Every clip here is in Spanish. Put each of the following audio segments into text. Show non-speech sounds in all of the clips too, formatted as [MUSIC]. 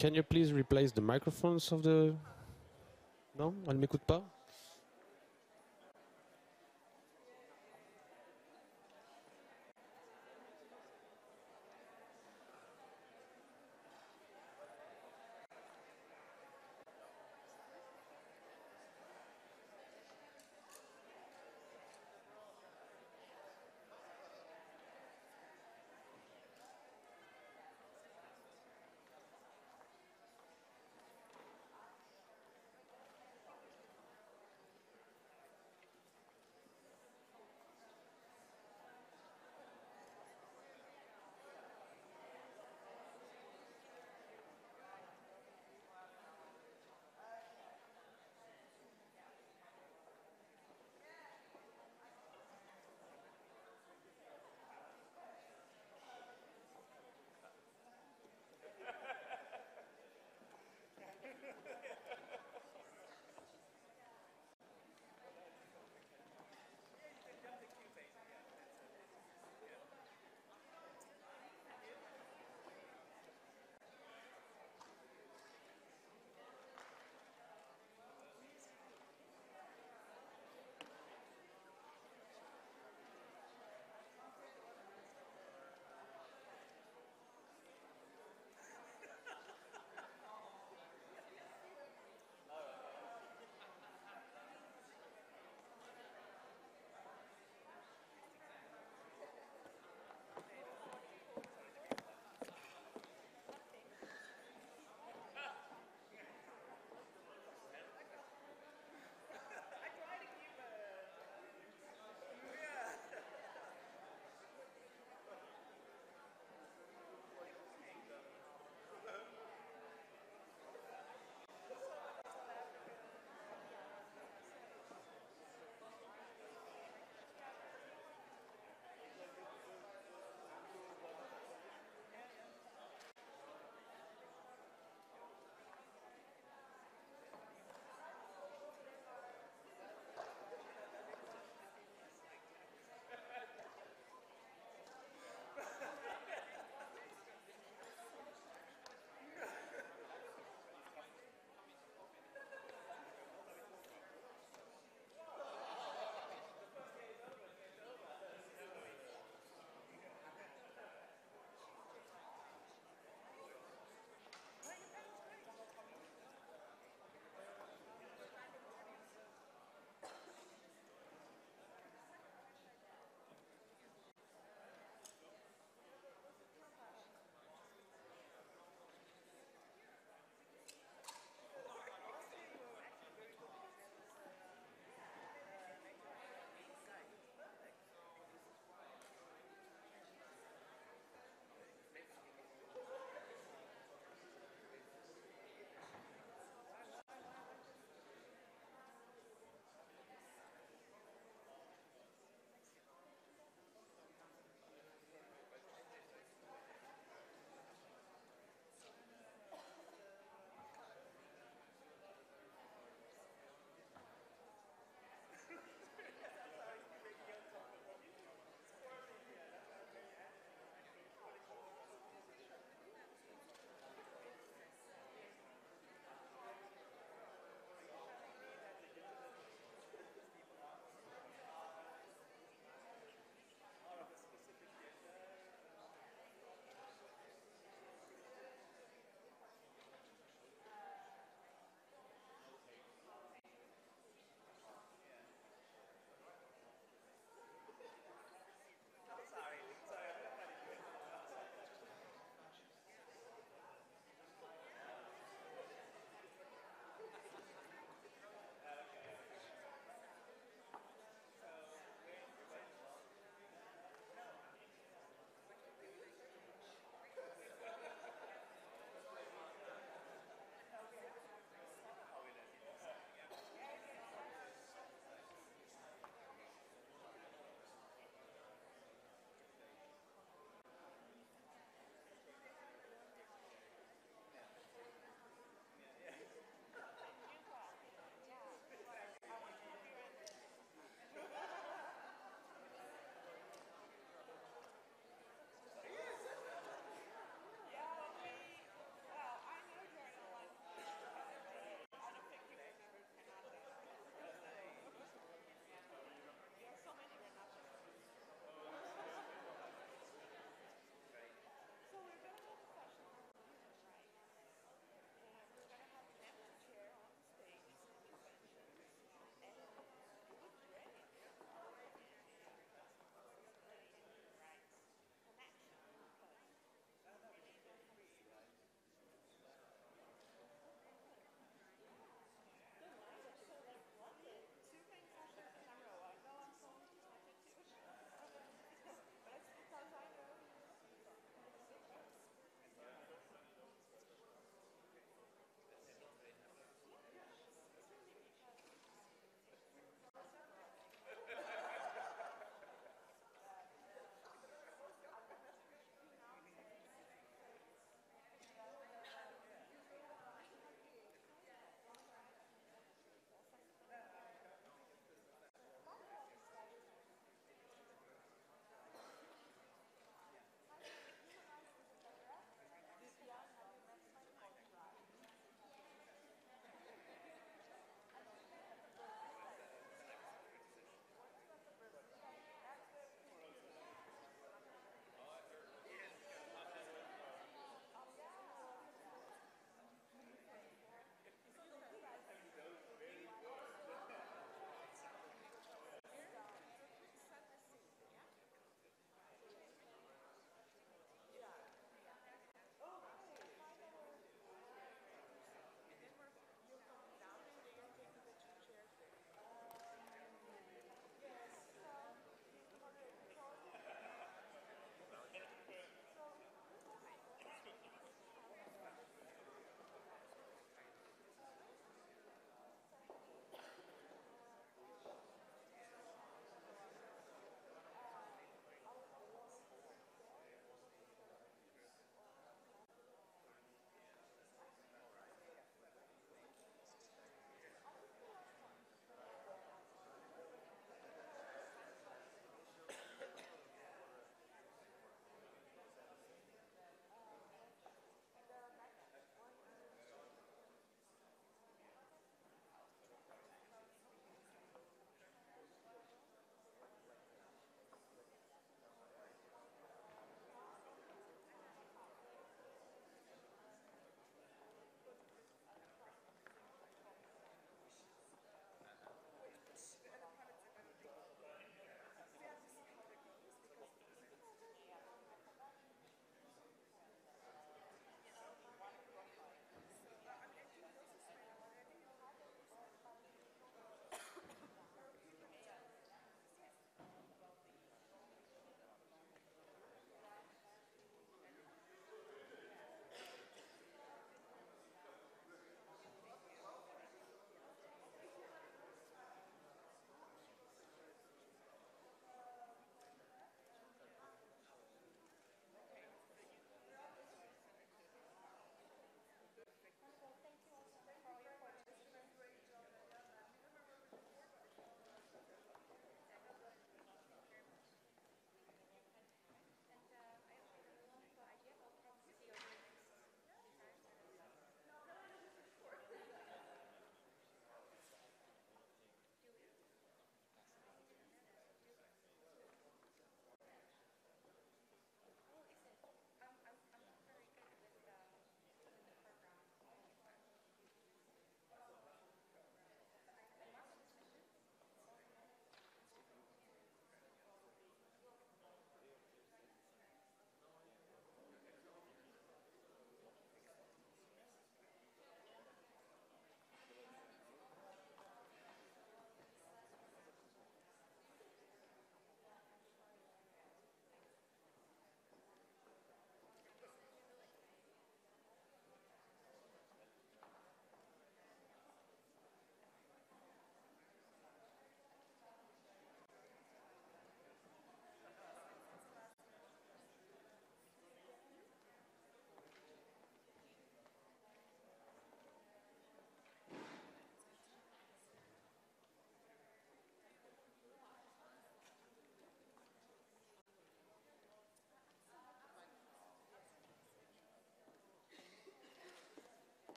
Can you please replace the microphones of the... Non Elle m'écoute pas?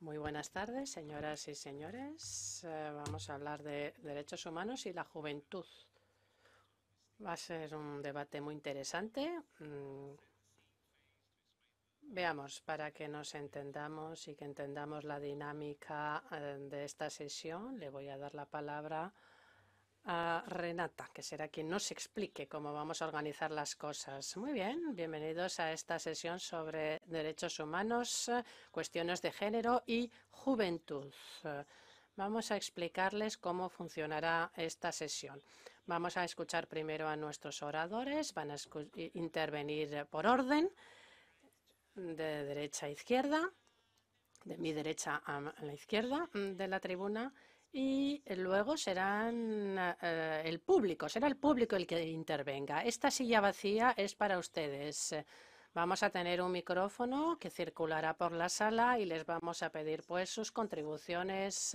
Muy buenas tardes, señoras y señores. Eh, vamos a hablar de derechos humanos y la juventud. Va a ser un debate muy interesante. Mm, veamos, para que nos entendamos y que entendamos la dinámica eh, de esta sesión, le voy a dar la palabra a Renata, que será quien nos explique cómo vamos a organizar las cosas. Muy bien, bienvenidos a esta sesión sobre derechos humanos, cuestiones de género y juventud. Vamos a explicarles cómo funcionará esta sesión. Vamos a escuchar primero a nuestros oradores, van a intervenir por orden, de derecha a izquierda, de mi derecha a la izquierda de la tribuna, y luego serán eh, el público, será el público el que intervenga. Esta silla vacía es para ustedes. Vamos a tener un micrófono que circulará por la sala y les vamos a pedir pues sus contribuciones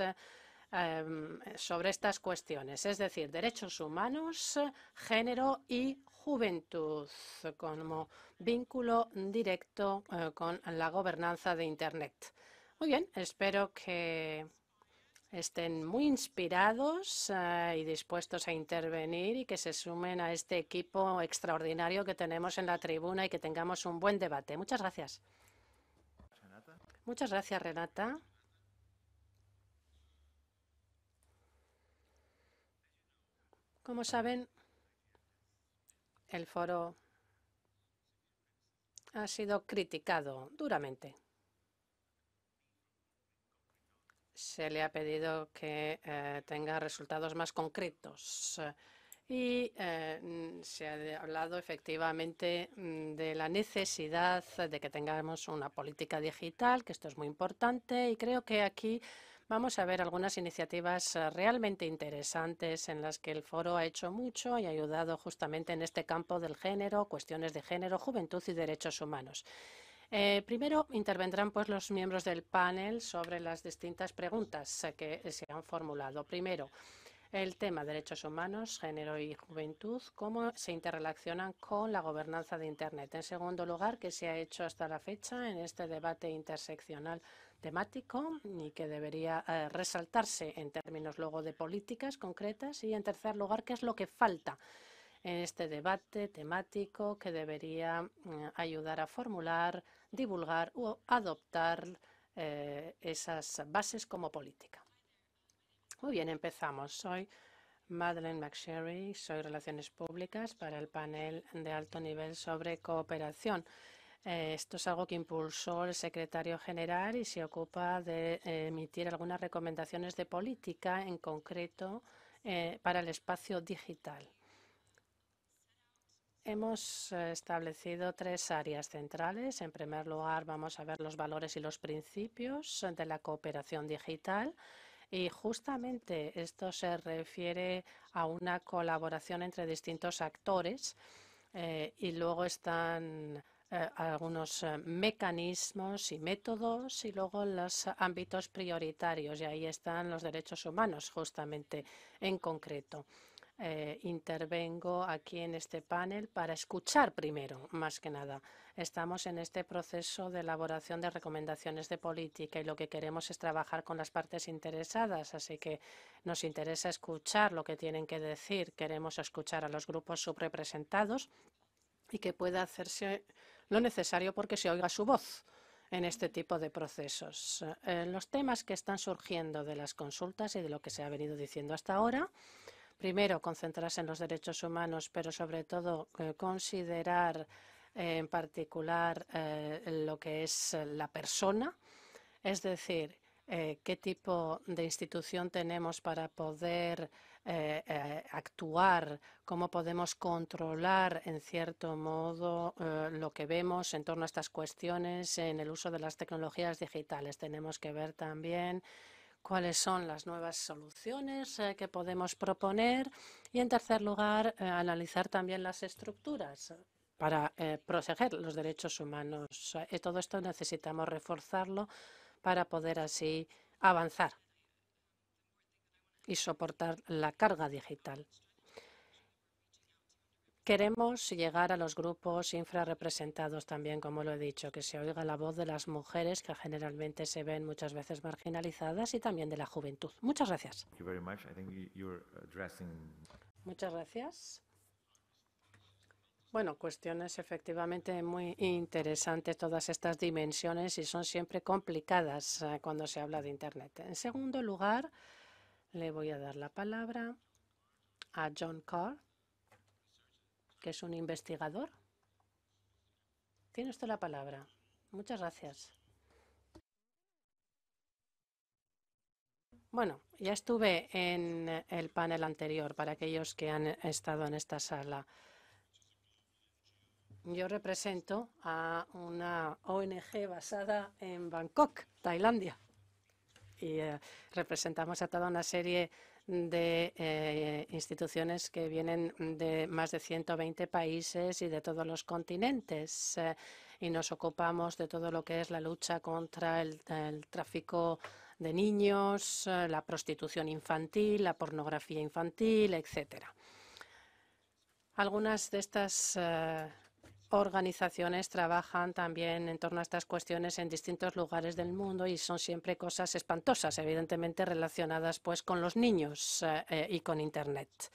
em, sobre estas cuestiones, es decir, derechos humanos, género y juventud como vínculo directo eh, con la gobernanza de Internet. Muy bien, espero que estén muy inspirados eh, y dispuestos a intervenir y que se sumen a este equipo extraordinario que tenemos en la tribuna y que tengamos un buen debate. Muchas gracias. Muchas gracias, Renata. Como saben, el foro ha sido criticado duramente. Se le ha pedido que eh, tenga resultados más concretos. Y eh, se ha hablado efectivamente mm, de la necesidad de que tengamos una política digital, que esto es muy importante, y creo que aquí vamos a ver algunas iniciativas eh, realmente interesantes en las que el foro ha hecho mucho y ha ayudado justamente en este campo del género, cuestiones de género, juventud y derechos humanos. Eh, primero intervendrán pues, los miembros del panel sobre las distintas preguntas eh, que se han formulado. Primero, el tema derechos humanos, género y juventud, cómo se interrelacionan con la gobernanza de Internet. En segundo lugar, qué se ha hecho hasta la fecha en este debate interseccional temático y que debería eh, resaltarse en términos luego de políticas concretas. Y en tercer lugar, qué es lo que falta en este debate temático que debería ayudar a formular divulgar o adoptar eh, esas bases como política. Muy bien, empezamos. Soy Madeleine McSherry, soy Relaciones Públicas para el panel de alto nivel sobre cooperación. Eh, esto es algo que impulsó el secretario general y se ocupa de emitir algunas recomendaciones de política, en concreto eh, para el espacio digital. Hemos eh, establecido tres áreas centrales. En primer lugar, vamos a ver los valores y los principios de la cooperación digital. Y justamente esto se refiere a una colaboración entre distintos actores. Eh, y luego están eh, algunos mecanismos y métodos y luego los ámbitos prioritarios. Y ahí están los derechos humanos, justamente en concreto. Eh, intervengo aquí en este panel para escuchar primero, más que nada. Estamos en este proceso de elaboración de recomendaciones de política y lo que queremos es trabajar con las partes interesadas, así que nos interesa escuchar lo que tienen que decir. Queremos escuchar a los grupos subrepresentados y que pueda hacerse lo necesario porque se oiga su voz en este tipo de procesos. Eh, los temas que están surgiendo de las consultas y de lo que se ha venido diciendo hasta ahora primero, concentrarse en los derechos humanos, pero sobre todo eh, considerar eh, en particular eh, lo que es la persona, es decir, qué tipo de institución tenemos para poder actuar, cómo podemos controlar en cierto modo lo que vemos en torno a estas cuestiones en el uso de las tecnologías digitales. Tenemos que ver también cuáles son las nuevas soluciones eh, que podemos proponer y, en tercer lugar, eh, analizar también las estructuras para eh, proteger los derechos humanos. Todo esto necesitamos reforzarlo para poder así avanzar y soportar la carga digital. Queremos llegar a los grupos infrarrepresentados también, como lo he dicho, que se oiga la voz de las mujeres que generalmente se ven muchas veces marginalizadas y también de la juventud. Muchas gracias. Muchas gracias. Bueno, cuestiones efectivamente muy interesantes, todas estas dimensiones y son siempre complicadas eh, cuando se habla de Internet. En segundo lugar, le voy a dar la palabra a John Carr que es un investigador. Tiene usted la palabra. Muchas gracias. Bueno, ya estuve en el panel anterior para aquellos que han estado en esta sala. Yo represento a una ONG basada en Bangkok, Tailandia. Y eh, representamos a toda una serie de eh, instituciones que vienen de más de 120 países y de todos los continentes. Eh, y nos ocupamos de todo lo que es la lucha contra el, tráfico de niños, eh, la prostitución infantil, la pornografía infantil, etcétera. Algunas de estas organizaciones trabajan también en torno a estas cuestiones en distintos lugares del mundo y son siempre cosas espantosas, evidentemente relacionadas pues con los niños eh, y con Internet.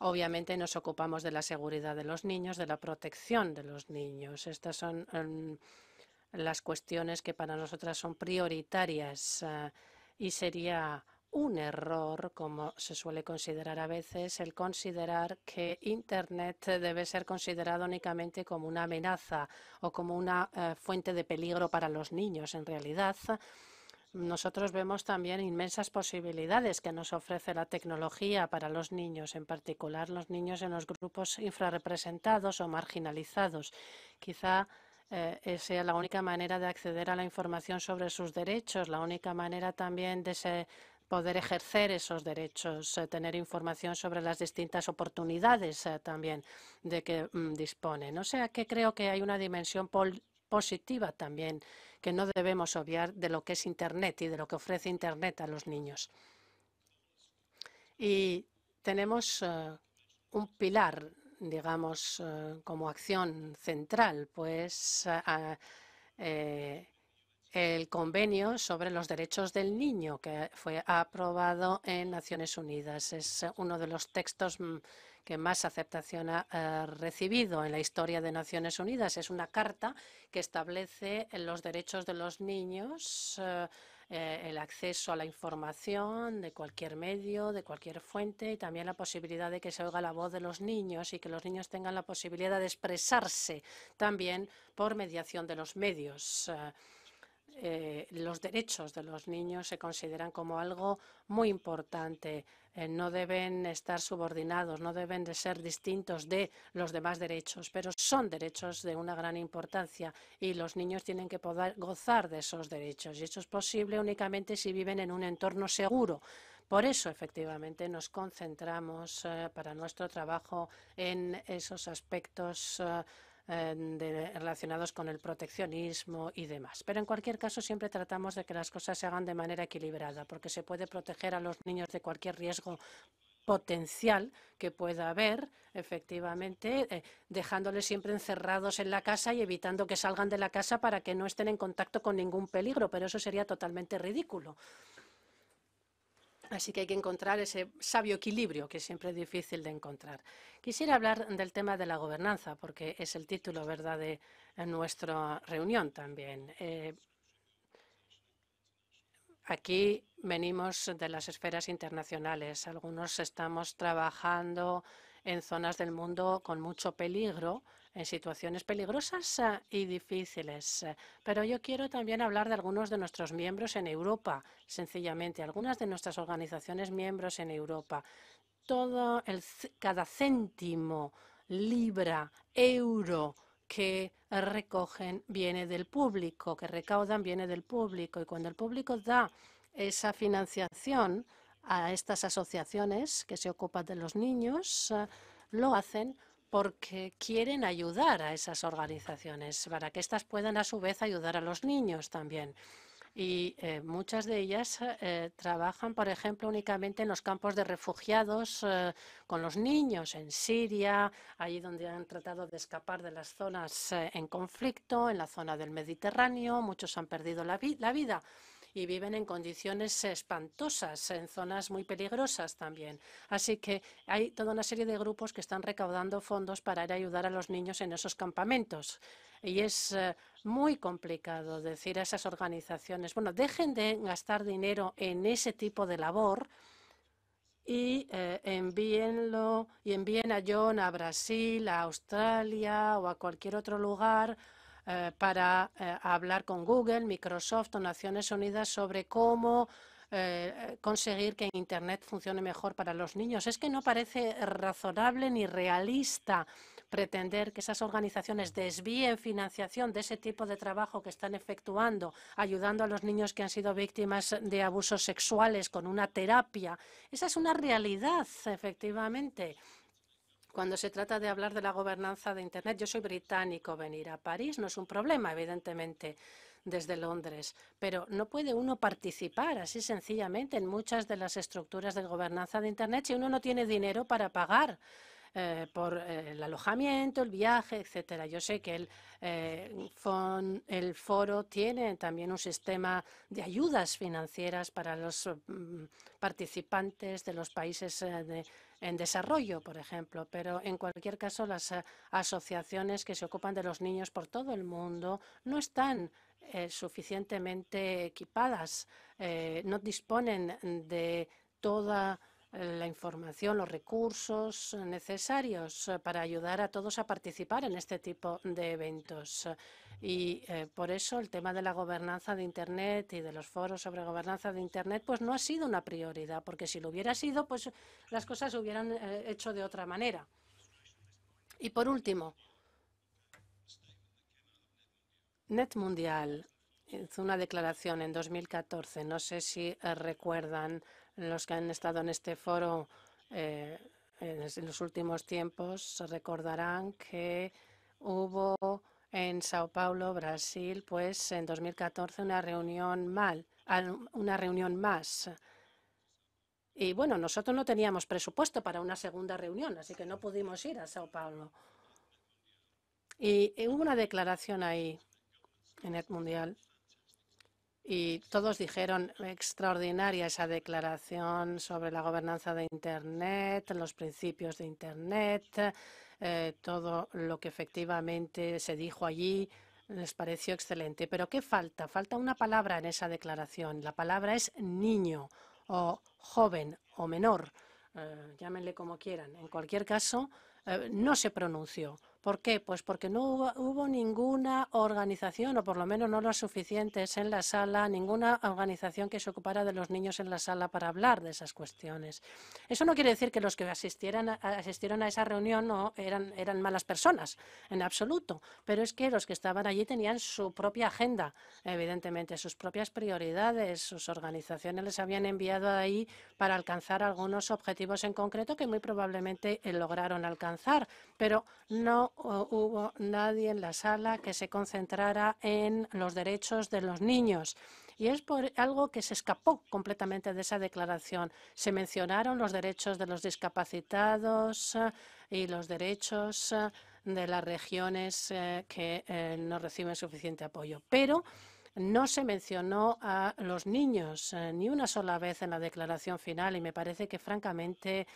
Obviamente nos ocupamos de la seguridad de los niños, de la protección de los niños. Estas son em, las cuestiones que para nosotras son prioritarias eh, y sería un error, como se suele considerar a veces, el considerar que Internet debe ser considerado únicamente como una amenaza o como una eh, fuente de peligro para los niños. En realidad, nosotros vemos también inmensas posibilidades que nos ofrece la tecnología para los niños, en particular los niños en los grupos infrarrepresentados o marginalizados. Quizá eh, sea la única manera de acceder a la información sobre sus derechos, la única manera también de, poder ejercer esos derechos, eh, tener información sobre las distintas oportunidades eh, también de que mm, disponen. O sea que creo que hay una dimensión positiva también que no debemos obviar de lo que es Internet y de lo que ofrece Internet a los niños. Y tenemos eh, un pilar, digamos, como acción central, pues el convenio sobre los derechos del niño que fue aprobado en Naciones Unidas. Es uno de los textos mm, que más aceptación ha eh, recibido en la historia de Naciones Unidas. Es una carta que establece los derechos de los niños, eh, eh, el acceso a la información de cualquier medio, de cualquier fuente y también la posibilidad de que se oiga la voz de los niños y que los niños tengan la posibilidad de expresarse también por mediación de los medios. Eh, los derechos de los niños se consideran como algo muy importante. Eh, no deben estar subordinados, no deben de ser distintos de los demás derechos, pero son derechos de una gran importancia y los niños tienen que poder gozar de esos derechos. Y eso es posible únicamente si viven en un entorno seguro. Por eso, efectivamente, nos concentramos eh, para nuestro trabajo en esos aspectos relacionados con el proteccionismo y demás. Pero en cualquier caso siempre tratamos de que las cosas se hagan de manera equilibrada, porque se puede proteger a los niños de cualquier riesgo potencial que pueda haber, efectivamente, eh, dejándoles siempre encerrados en la casa y evitando que salgan de la casa para que no estén en contacto con ningún peligro, pero eso sería totalmente ridículo. Así que hay que encontrar ese sabio equilibrio que siempre es difícil de encontrar. Quisiera hablar del tema de la gobernanza, porque es el título ¿verdad? de nuestra reunión también. Eh, aquí venimos de las esferas internacionales. Algunos estamos trabajando en zonas del mundo con mucho peligro en situaciones peligrosas eh, y difíciles. Pero yo quiero también hablar de algunos de nuestros miembros en Europa, sencillamente, algunas de nuestras organizaciones miembros en Europa. Todo el, cada céntimo, libra, euro que recogen viene del público, que recaudan viene del público. Y cuando el público da esa financiación a estas asociaciones que se ocupan de los niños, eh, lo hacen porque quieren ayudar a esas organizaciones, para que éstas puedan a su vez ayudar a los niños también. y eh, muchas de ellas eh, trabajan, por ejemplo, únicamente en los campos de refugiados eh, con los niños en Siria, allí donde han tratado de escapar de las zonas en conflicto, en la zona del Mediterráneo. Muchos han perdido la vida y viven en condiciones espantosas, en zonas muy peligrosas también. Así que hay toda una serie de grupos que están recaudando fondos para ir a ayudar a los niños en esos campamentos. Y es eh, muy complicado decir a esas organizaciones, bueno, dejen de gastar dinero en ese tipo de labor y eh, envíenlo y envíen a John a Brasil, a Australia o a cualquier otro lugar eh, para hablar con Google, Microsoft o Naciones Unidas sobre cómo conseguir que Internet funcione mejor para los niños. Es que no parece razonable ni realista pretender que esas organizaciones desvíen financiación de ese tipo de trabajo que están efectuando, ayudando a los niños que han sido víctimas de abusos sexuales con una terapia. Esa es una realidad, efectivamente. Cuando se trata de hablar de la gobernanza de Internet, yo soy británico, venir a París no es un problema, evidentemente desde Londres, pero no puede uno participar así sencillamente en muchas de las estructuras de gobernanza de Internet si uno no tiene dinero para pagar eh, por eh, el alojamiento, el viaje, etcétera. Yo sé que el, eh, el foro tiene también un sistema de ayudas financieras para los mm, participantes de los países en desarrollo, por ejemplo, pero en cualquier caso las asociaciones que se ocupan de los niños por todo el mundo no están suficientemente equipadas, no disponen de toda la información, los recursos necesarios eh, para ayudar a todos a participar en este tipo de eventos. Y eh, por eso el tema de la gobernanza de Internet y de los foros sobre gobernanza de Internet pues no ha sido una prioridad, porque si lo hubiera sido, pues las cosas se hubieran eh, hecho de otra manera. Y por último, Net Mundial hizo una declaración en 2014, no sé si recuerdan los que han estado en este foro eh, en los últimos tiempos recordarán que hubo en Sao Paulo, Brasil, pues en 2014 una reunión mal, una reunión más. Y bueno, nosotros no teníamos presupuesto para una segunda reunión, así que no pudimos ir a Sao Paulo. Y, hubo una declaración ahí en el Mundial y todos dijeron extraordinaria esa declaración sobre la gobernanza de Internet, los principios de Internet, eh, todo lo que efectivamente se dijo allí les pareció excelente. Pero ¿qué falta? Falta una palabra en esa declaración. La palabra es niño o joven o menor, eh, llámenle como quieran. En cualquier caso, eh, no se pronunció. ¿Por qué? Pues porque no hubo, ninguna organización, o por lo menos no las suficientes en la sala, ninguna organización que se ocupara de los niños en la sala para hablar de esas cuestiones. Eso no quiere decir que los que asistieran asistieron a esa reunión no eran, eran malas personas, en absoluto, pero es que los que estaban allí tenían su propia agenda, evidentemente, sus propias prioridades, sus organizaciones les habían enviado ahí para alcanzar algunos objetivos en concreto que muy probablemente eh, lograron alcanzar, pero no hubo nadie en la sala que se concentrara en los derechos de los niños. Y es por algo que se escapó completamente de esa declaración. Se mencionaron los derechos de los discapacitados eh, y los derechos eh, de las regiones eh, que no reciben suficiente apoyo. Pero no se mencionó a los niños ni una sola vez en la declaración final y me parece que francamente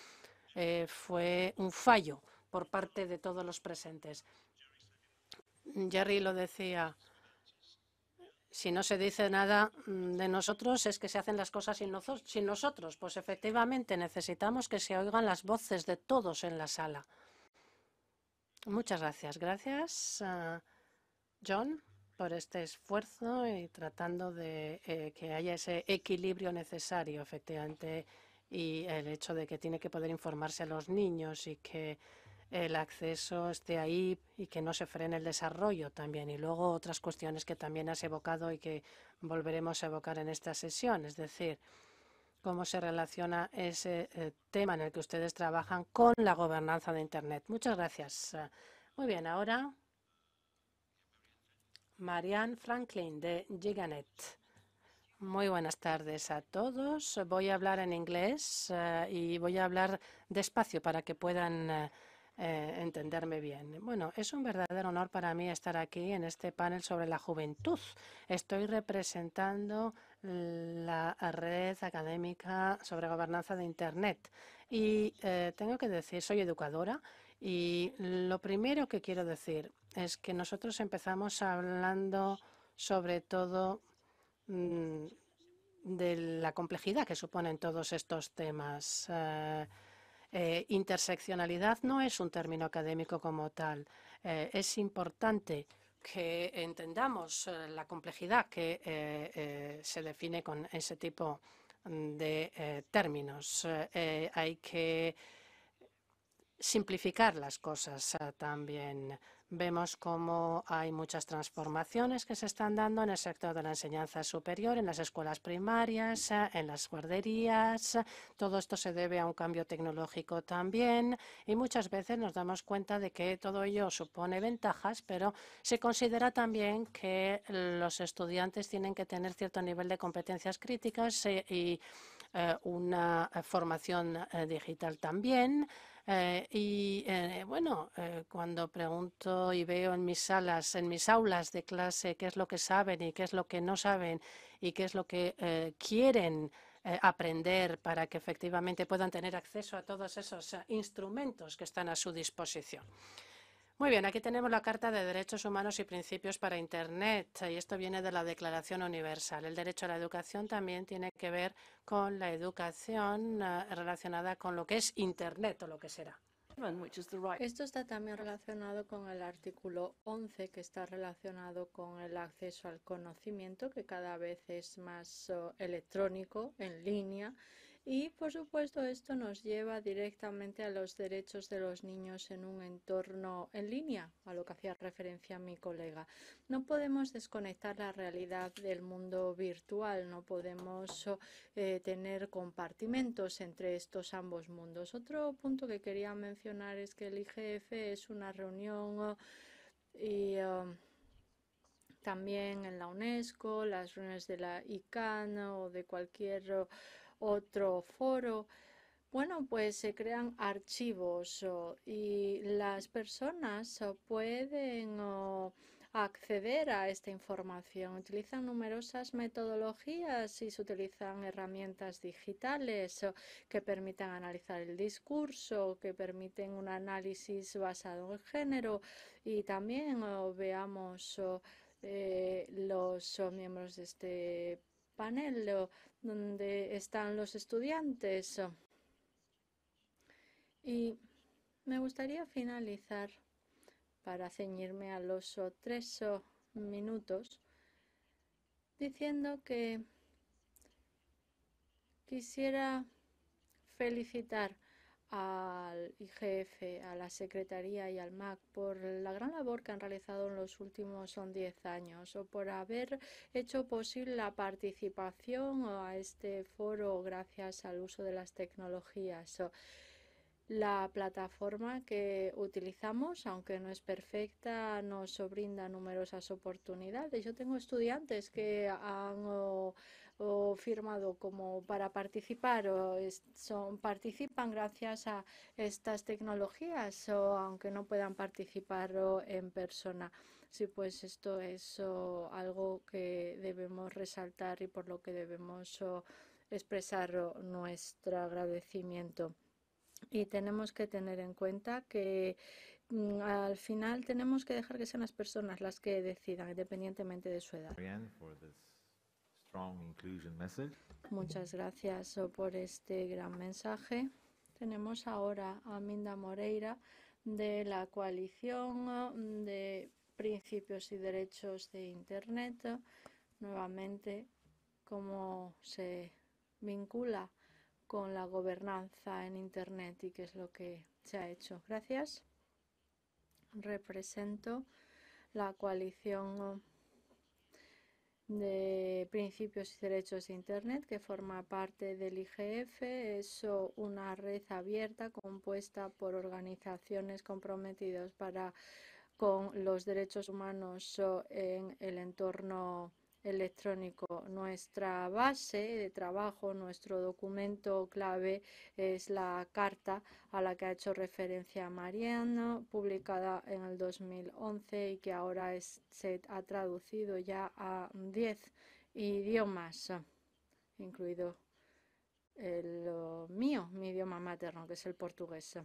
fue un fallo por parte de todos los presentes. Jerry lo decía, si no se dice nada de nosotros es que se hacen las cosas sin, nosotros. Pues efectivamente necesitamos que se oigan las voces de todos en la sala. Muchas gracias. Gracias, John, por este esfuerzo y tratando de eh, que haya ese equilibrio necesario, efectivamente, y el hecho de que tiene que poder informarse a los niños y que el acceso esté ahí y que no se frene el desarrollo también. Y luego otras cuestiones que también has evocado y que volveremos a evocar en esta sesión, es decir, cómo se relaciona ese eh, tema en el que ustedes trabajan con la gobernanza de Internet. Muchas gracias. Muy bien, ahora Marianne Franklin de Giganet. Muy buenas tardes a todos. Voy a hablar en inglés uh, y voy a hablar despacio para que puedan uh, eh, entenderme bien. Bueno, es un verdadero honor para mí estar aquí en este panel sobre la juventud. Estoy representando la red académica sobre gobernanza de Internet y eh, tengo que decir, soy educadora y lo primero que quiero decir es que nosotros empezamos hablando sobre todo mmm, de la complejidad que suponen todos estos temas. Uh, eh, interseccionalidad no es un término académico como tal. Eh, es importante que entendamos eh, la complejidad que se define con ese tipo de términos. hay que simplificar las cosas también. Vemos cómo hay muchas transformaciones que se están dando en el sector de la enseñanza superior, en las escuelas primarias, en las guarderías. Todo esto se debe a un cambio tecnológico también y muchas veces nos damos cuenta de que todo ello supone ventajas, pero se considera también que los estudiantes tienen que tener cierto nivel de competencias críticas eh, y eh, una formación eh, digital también. Eh, y eh, bueno, eh, cuando pregunto y veo en mis salas, en mis aulas de clase, qué es lo que saben y qué es lo que no saben y qué es lo que eh, quieren eh, aprender para que efectivamente puedan tener acceso a todos esos uh, instrumentos que están a su disposición. Muy bien, aquí tenemos la Carta de Derechos Humanos y Principios para Internet y esto viene de la Declaración Universal. El derecho a la educación también tiene que ver con la educación uh, relacionada con lo que es Internet o lo que será. Esto está también relacionado con el artículo 11, que está relacionado con el acceso al conocimiento, que cada vez es más uh, electrónico, en línea, y por supuesto esto nos lleva directamente a los derechos de los niños en un entorno en línea, a lo que hacía referencia mi colega. No podemos desconectar la realidad del mundo virtual, no podemos eh, tener compartimentos entre estos ambos mundos. Otro punto que quería mencionar es que el IGF es una reunión y uh, también en la UNESCO, las reuniones de la ICANN o de cualquier otro foro. Bueno, pues se crean archivos y las personas pueden acceder a esta información. Utilizan numerosas metodologías y se utilizan herramientas digitales que permiten analizar el discurso, que permiten un análisis basado en género y también veamos eh, los miembros de este panel donde están los estudiantes. Y me gustaría finalizar para ceñirme a los tres minutos diciendo que quisiera felicitar al IGF, a la Secretaría y al MAC por la gran labor que han realizado en los últimos son 10 años o por haber hecho posible la participación a este foro gracias al uso de las tecnologías. La plataforma que utilizamos, aunque no es perfecta, nos brinda numerosas oportunidades. Yo tengo estudiantes que han o firmado como para participar o son, participan gracias a estas tecnologías o aunque no puedan participar en persona. Sí, pues esto es o, algo que debemos resaltar y por lo que debemos o, expresar nuestro agradecimiento. Y tenemos que tener en cuenta que mm, al final tenemos que dejar que sean las personas las que decidan, independientemente de su edad. Muchas gracias oh, por este gran mensaje. Tenemos ahora a Minda Moreira de la coalición de principios y derechos de Internet. Nuevamente, cómo se vincula con la gobernanza en Internet y qué es lo que se ha hecho. Gracias. Represento la coalición de Principios y Derechos de Internet, que forma parte del IGF. Es una red abierta compuesta por organizaciones comprometidas para con los derechos humanos en el entorno electrónico. Nuestra base de trabajo, nuestro documento clave es la carta a la que ha hecho referencia Mariano, publicada en el 2011 y que ahora se ha traducido ya a 10 idiomas, incluido el mío, mi idioma materno, que es el portugués.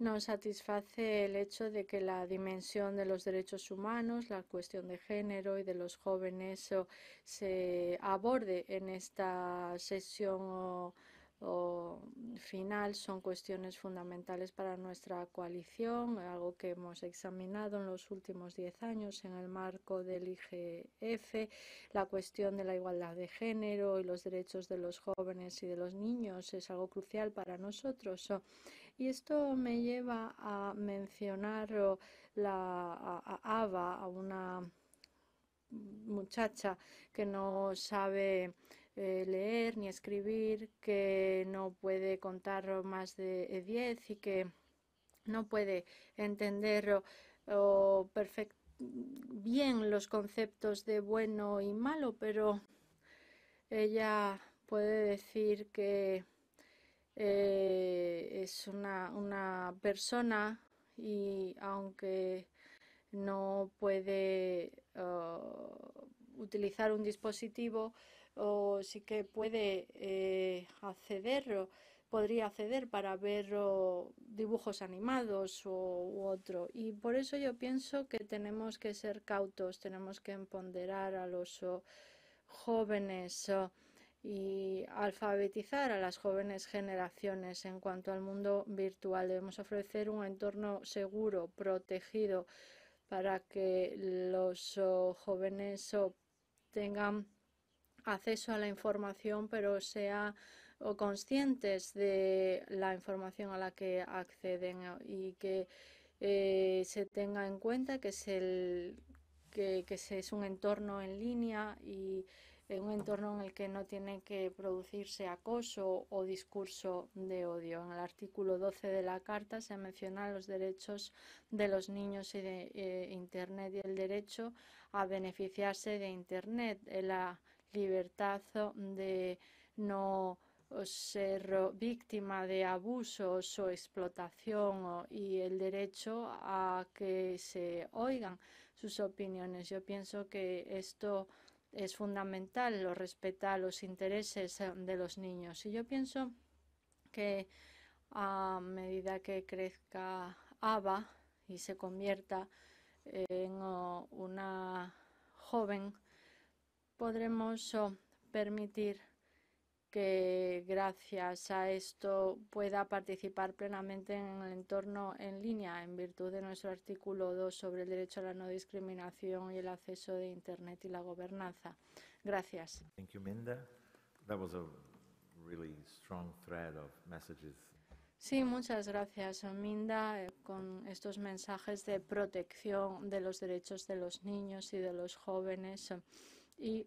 Nos satisface el hecho de que la dimensión de los derechos humanos, la cuestión de género y de los jóvenes se aborde en esta sesión final son cuestiones fundamentales para nuestra coalición, algo que hemos examinado en los últimos diez años en el marco del IGF, la cuestión de la igualdad de género y los derechos de los jóvenes y de los niños es algo crucial para nosotros. Y esto me lleva a mencionar la, a Ava, a una muchacha que no sabe eh, leer ni escribir, que no puede contar más de 10 y que no puede entender bien los conceptos de bueno y malo, pero ella puede decir que eh, es una, una persona y aunque no puede uh, utilizar un dispositivo, o sí que puede eh, acceder podría acceder para ver dibujos animados o, u otro. Y por eso yo pienso que tenemos que ser cautos, tenemos que empoderar a los jóvenes y alfabetizar a las jóvenes generaciones en cuanto al mundo virtual. Debemos ofrecer un entorno seguro, protegido, para que los jóvenes tengan acceso a la información, pero sea conscientes de la información a la que acceden y que eh, se tenga en cuenta que es el que, que es un entorno en línea y un entorno en el que no tiene que producirse acoso o discurso de odio. En el artículo 12 de la Carta se mencionan los derechos de los niños y de eh, Internet y el derecho a beneficiarse de Internet. La libertad de no ser víctima de abusos o explotación y el derecho a que se oigan sus opiniones. Yo pienso que esto es fundamental, lo respeta los intereses de los niños. Y yo pienso que a medida que crezca Ava y se convierta en una joven podremos permitir que gracias a esto pueda participar plenamente en el entorno en línea en virtud de nuestro artículo 2 sobre el derecho a la no discriminación y el acceso de Internet y la gobernanza. Gracias. Thank you, Minda. That was a really strong thread of messages. Sí, muchas gracias, Minda, eh, con estos mensajes de protección de los derechos de los niños y de los jóvenes. Y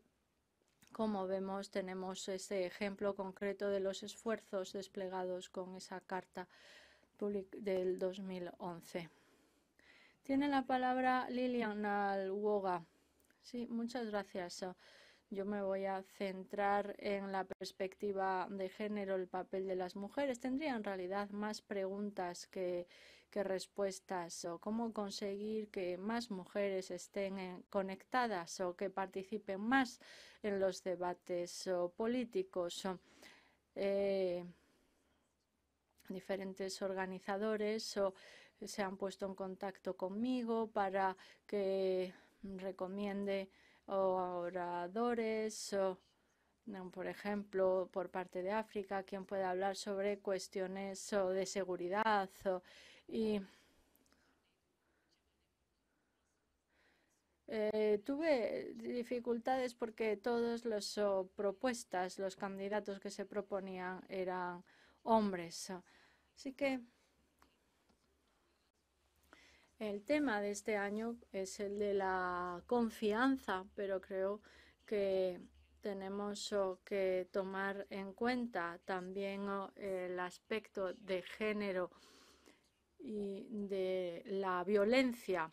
como vemos, tenemos ese ejemplo concreto de los esfuerzos desplegados con esa carta del 2011. Tiene la palabra Lilian Alwoga. Sí, muchas gracias. Yo me voy a centrar en la perspectiva de género, el papel de las mujeres. Tendría en realidad más preguntas que, que respuestas o cómo conseguir que más mujeres estén conectadas o que participen más en los debates políticos. Eh, diferentes organizadores se han puesto en contacto conmigo para que recomiende oradores por ejemplo, por parte de África, quien puede hablar sobre cuestiones de seguridad y eh, tuve dificultades porque todas las propuestas, los candidatos que se proponían eran hombres. Así que el tema de este año es el de la confianza, pero creo que tenemos que tomar en cuenta también el aspecto de género y de la violencia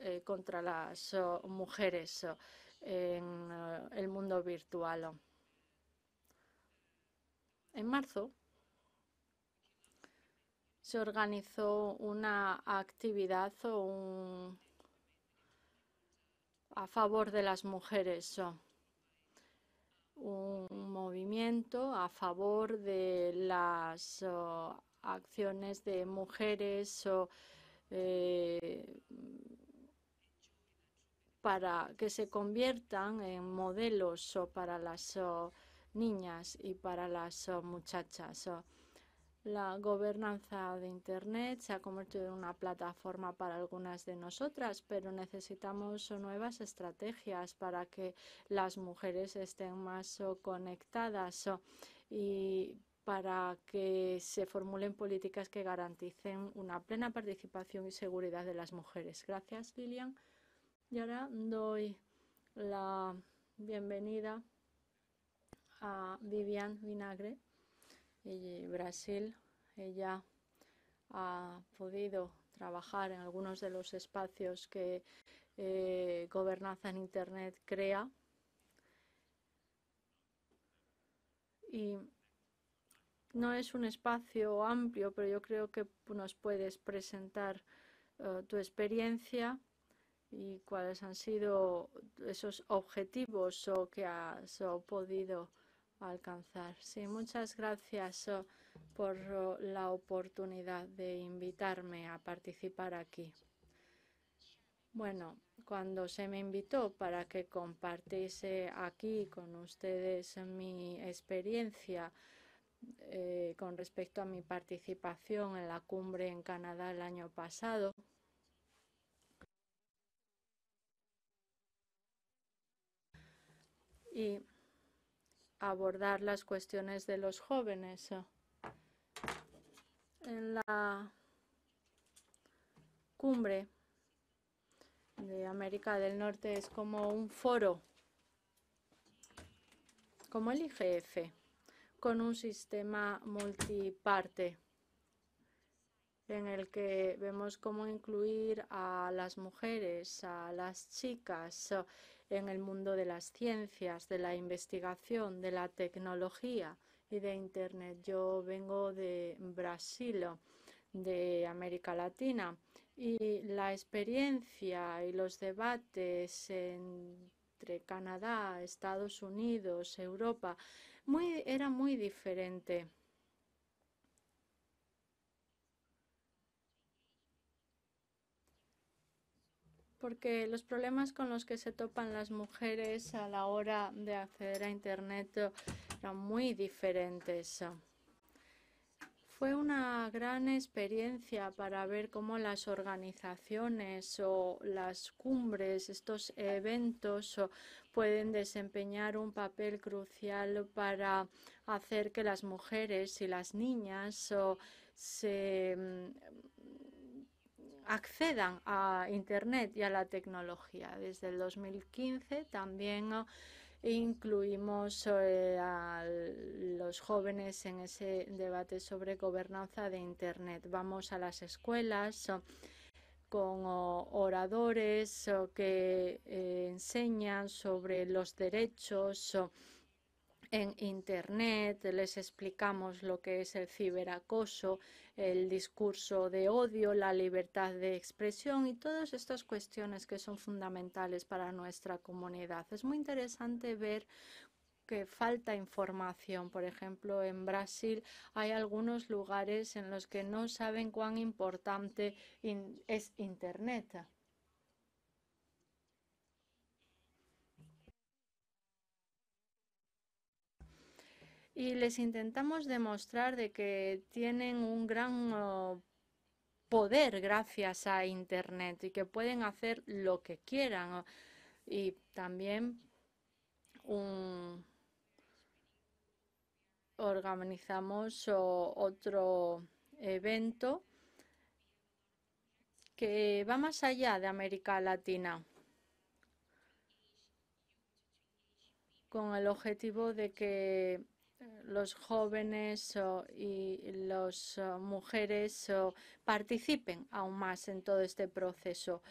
eh, contra las mujeres en el mundo virtual. En marzo se organizó una actividad a favor de las mujeres, un movimiento a favor de las acciones de mujeres eh, para que se conviertan en modelos para las niñas y para las muchachas. La gobernanza de Internet se ha convertido en una plataforma para algunas de nosotras, pero necesitamos nuevas estrategias para que las mujeres estén más conectadas y para que se formulen políticas que garanticen una plena participación y seguridad de las mujeres. Gracias, Lilian. Y ahora doy la bienvenida a Vivian Vinagre y Brasil. Ella ha podido trabajar en algunos de los espacios que eh, Gobernanza en Internet crea. Y no es un espacio amplio, pero yo creo que nos puedes presentar eh, tu experiencia y cuáles han sido esos objetivos o que has podido alcanzar. Sí, muchas gracias oh, por oh, la oportunidad de invitarme a participar aquí. Bueno, cuando se me invitó para que compartiese aquí con ustedes mi experiencia eh, con respecto a mi participación en la cumbre en Canadá el año pasado, y abordar las cuestiones de los jóvenes. En la cumbre de América del Norte es como un foro, como el IGF, con un sistema multiparte en el que vemos cómo incluir a las mujeres, a las chicas, en el mundo de las ciencias, de la investigación, de la tecnología y de Internet. Yo vengo de Brasil, de América Latina, y la experiencia y los debates entre Canadá, Estados Unidos, Europa, muy, era muy diferente. porque los problemas con los que se topan las mujeres a la hora de acceder a Internet eran muy diferentes. Fue una gran experiencia para ver cómo las organizaciones o las cumbres, estos eventos, pueden desempeñar un papel crucial para hacer que las mujeres y las niñas se accedan a Internet y a la tecnología. Desde el 2015 también incluimos eh, a los jóvenes en ese debate sobre gobernanza de Internet. Vamos a las escuelas con oradores que eh, enseñan sobre los derechos en Internet, les explicamos lo que es el ciberacoso, el discurso de odio, la libertad de expresión y todas estas cuestiones que son fundamentales para nuestra comunidad. Es muy interesante ver que falta información. Por ejemplo, en Brasil hay algunos lugares en los que no saben cuán importante es Internet. Y les intentamos demostrar de que tienen un gran oh, poder gracias a Internet y que pueden hacer lo que quieran. Oh, y también organizamos oh, otro evento que va más allá de América Latina. con el objetivo de que los jóvenes y las mujeres participen aún más en todo este proceso.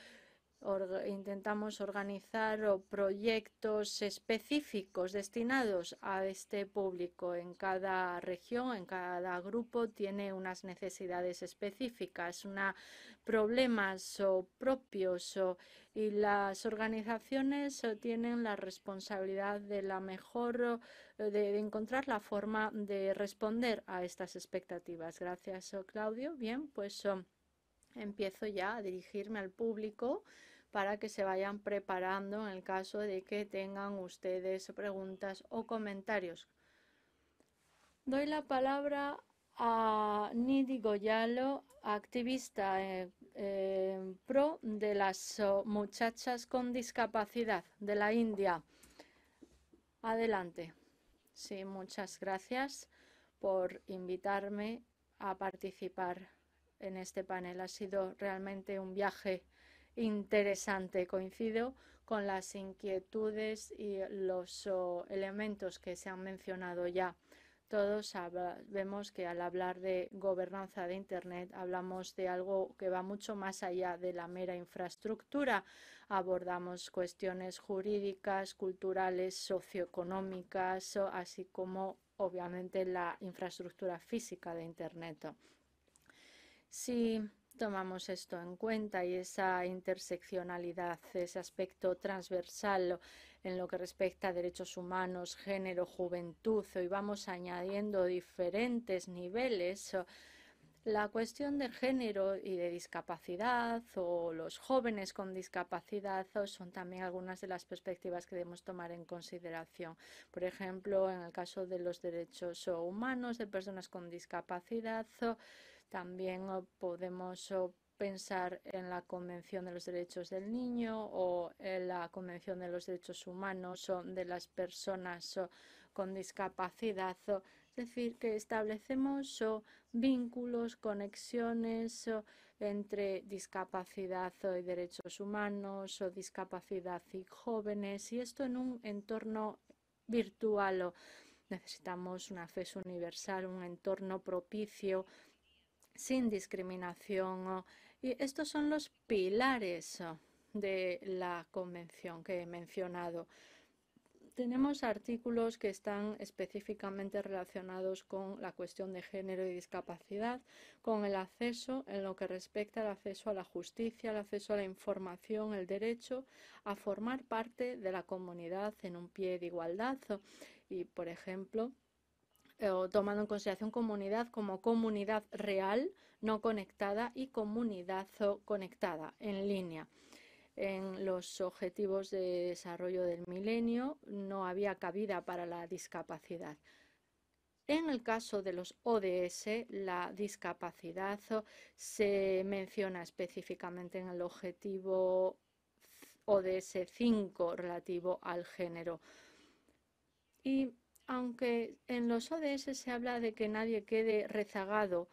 Intentamos organizar proyectos específicos destinados a este público. En cada región, en cada grupo tiene unas necesidades específicas, una, problemas propios y las organizaciones tienen la responsabilidad de la mejor de, encontrar la forma de responder a estas expectativas. Gracias, Claudio. Bien, pues empiezo ya a dirigirme al público para que se vayan preparando en el caso de que tengan ustedes preguntas o comentarios. Doy la palabra a Nidi Goyalo, activista eh, eh, pro de las muchachas con discapacidad de la India. Adelante. Sí, muchas gracias por invitarme a participar en este panel. Ha sido realmente un viaje interesante. Coincido con las inquietudes y los elementos que se han mencionado ya. Todos vemos que al hablar de gobernanza de Internet hablamos de algo que va mucho más allá de la mera infraestructura. Abordamos cuestiones jurídicas, culturales, socioeconómicas, así como obviamente la infraestructura física de Internet. Si tomamos esto en cuenta y esa interseccionalidad, ese aspecto transversal en lo que respecta a derechos humanos, género, juventud, hoy vamos añadiendo diferentes niveles. La cuestión de género y de discapacidad o los jóvenes con discapacidad son también algunas de las perspectivas que debemos tomar en consideración. Por ejemplo, en el caso de los derechos humanos de personas con discapacidad, también podemos pensar en la Convención de los Derechos del Niño o en la Convención de los Derechos Humanos de las personas con discapacidad. Es decir, que establecemos vínculos, conexiones entre discapacidad y derechos humanos o discapacidad y jóvenes y esto en un entorno virtual. Necesitamos un acceso universal, un entorno propicio sin discriminación. Y estos son los pilares de la convención que he mencionado. Tenemos artículos que están específicamente relacionados con la cuestión de género y discapacidad, con el acceso en lo que respecta al acceso a la justicia, el acceso a la información, el derecho a formar parte de la comunidad en un pie de igualdad. Y, por ejemplo, eh, tomando en consideración comunidad como comunidad real, no conectada y comunidad conectada en línea. En los objetivos de desarrollo del milenio no había cabida para la discapacidad. En el caso de los ODS, la discapacidad se menciona específicamente en el objetivo ODS 5 relativo al género. Y aunque en los ODS se habla de que nadie quede rezagado,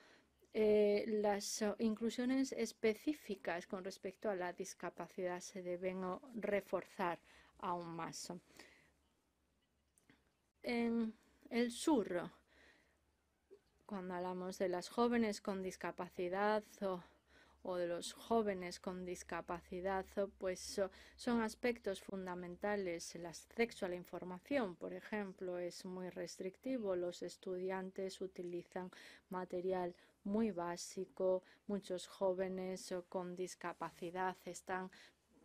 eh, las inclusiones específicas con respecto a la discapacidad se deben reforzar aún más. En el sur, cuando hablamos de las jóvenes con discapacidad o o de los jóvenes con discapacidad, pues son aspectos fundamentales. El acceso a la información, por ejemplo, es muy restrictivo. Los estudiantes utilizan material muy básico. Muchos jóvenes con discapacidad están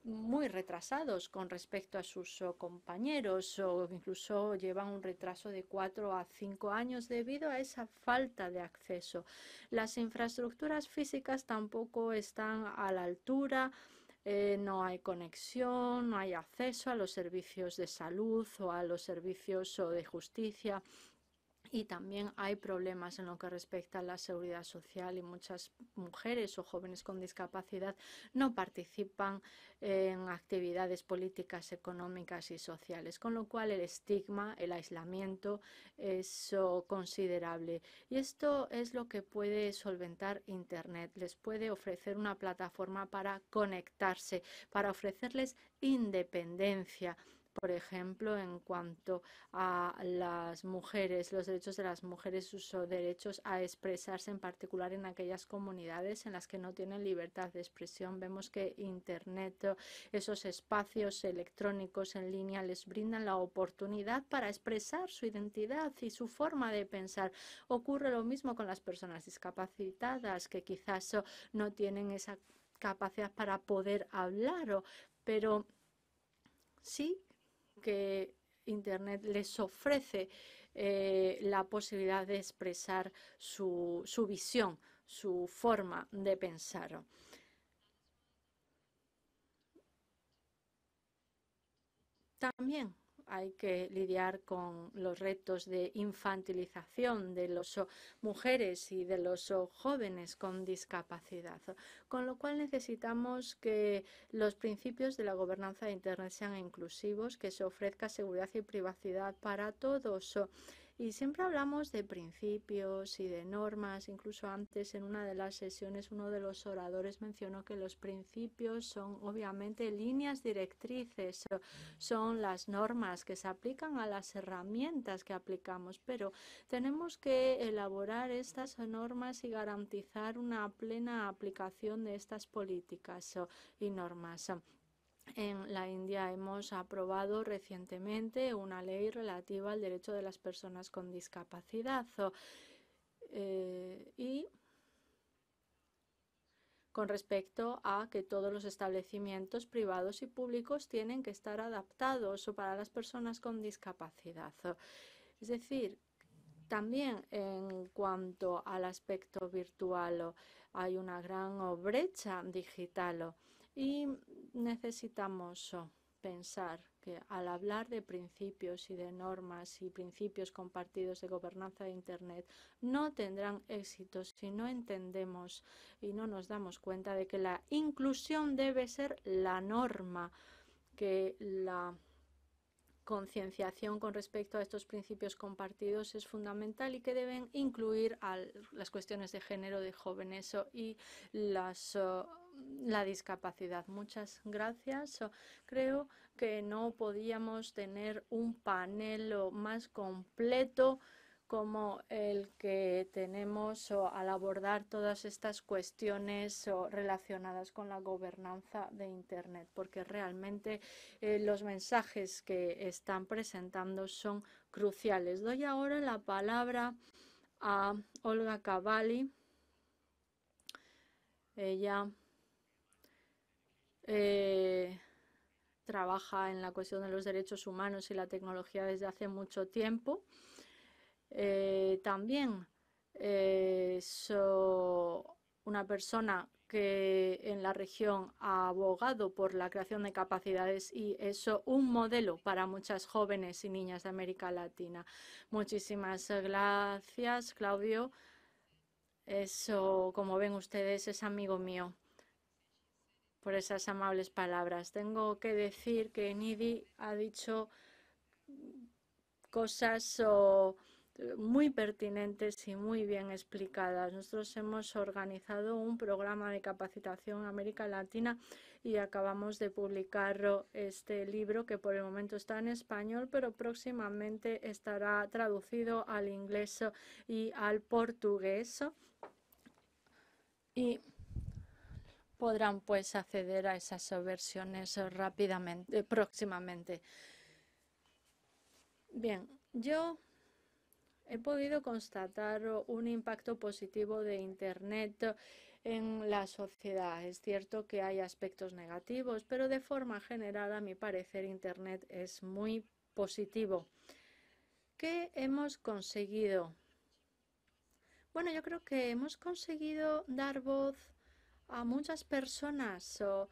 muy retrasados con respecto a sus compañeros o incluso llevan un retraso de cuatro a cinco años debido a esa falta de acceso. Las infraestructuras físicas tampoco están a la altura. Eh, no hay conexión, no hay acceso a los servicios de salud o a los servicios de justicia y también hay problemas en lo que respecta a la seguridad social y muchas mujeres o jóvenes con discapacidad no participan en actividades políticas, económicas y sociales, con lo cual el estigma, el aislamiento es considerable. Y esto es lo que puede solventar Internet. Les puede ofrecer una plataforma para conectarse, para ofrecerles independencia por ejemplo, en cuanto a las mujeres, los derechos de las mujeres, sus derechos a expresarse, en particular en aquellas comunidades en las que no tienen libertad de expresión. Vemos que Internet, esos espacios electrónicos en línea les brindan la oportunidad para expresar su identidad y su forma de pensar. Ocurre lo mismo con las personas discapacitadas que quizás no tienen esa capacidad para poder hablar, pero sí que Internet les ofrece eh, la posibilidad de expresar su, su visión, su forma de pensar. También hay que lidiar con los retos de infantilización de las mujeres y de los jóvenes con discapacidad, con lo cual necesitamos que los principios de la gobernanza de Internet sean inclusivos, que se ofrezca seguridad y privacidad para todos y siempre hablamos de principios y de normas. Incluso antes, en una de las sesiones, uno de los oradores mencionó que los principios son obviamente líneas directrices, son las normas que se aplican a las herramientas que aplicamos, pero tenemos que elaborar estas normas y garantizar una plena aplicación de estas políticas y normas. En la India hemos aprobado recientemente una ley relativa al derecho de las personas con discapacidad eh, y con respecto a que todos los establecimientos privados y públicos tienen que estar adaptados para las personas con discapacidad. Es decir, también en cuanto al aspecto virtual hay una gran brecha digital y necesitamos pensar que al hablar de principios y de normas y principios compartidos de gobernanza de Internet no tendrán éxito si no entendemos y no nos damos cuenta de que la inclusión debe ser la norma, que la concienciación con respecto a estos principios compartidos es fundamental y que deben incluir a las cuestiones de género de jóvenes y las la discapacidad. Muchas gracias. Creo que no podíamos tener un panel más completo como el que tenemos al abordar todas estas cuestiones relacionadas con la gobernanza de Internet, porque realmente eh, los mensajes que están presentando son cruciales. Doy ahora la palabra a Olga Cavalli. Ella eh, trabaja en la cuestión de los derechos humanos y la tecnología desde hace mucho tiempo. Eh, también es una persona que en la región ha abogado por la creación de capacidades y eso un modelo para muchas jóvenes y niñas de América Latina. Muchísimas gracias, Claudio. Eso, como ven ustedes, es amigo mío por esas amables palabras. Tengo que decir que Nidi ha dicho cosas muy pertinentes y muy bien explicadas. Nosotros hemos organizado un programa de capacitación en América Latina y acabamos de publicar este libro que por el momento está en español, pero próximamente estará traducido al inglés y al portugués. Y podrán pues acceder a esas versiones rápidamente, próximamente. Bien, yo he podido constatar un impacto positivo de Internet en la sociedad. Es cierto que hay aspectos negativos, pero de forma general, a mi parecer, Internet es muy positivo. ¿Qué hemos conseguido? Bueno, yo creo que hemos conseguido dar voz a muchas personas o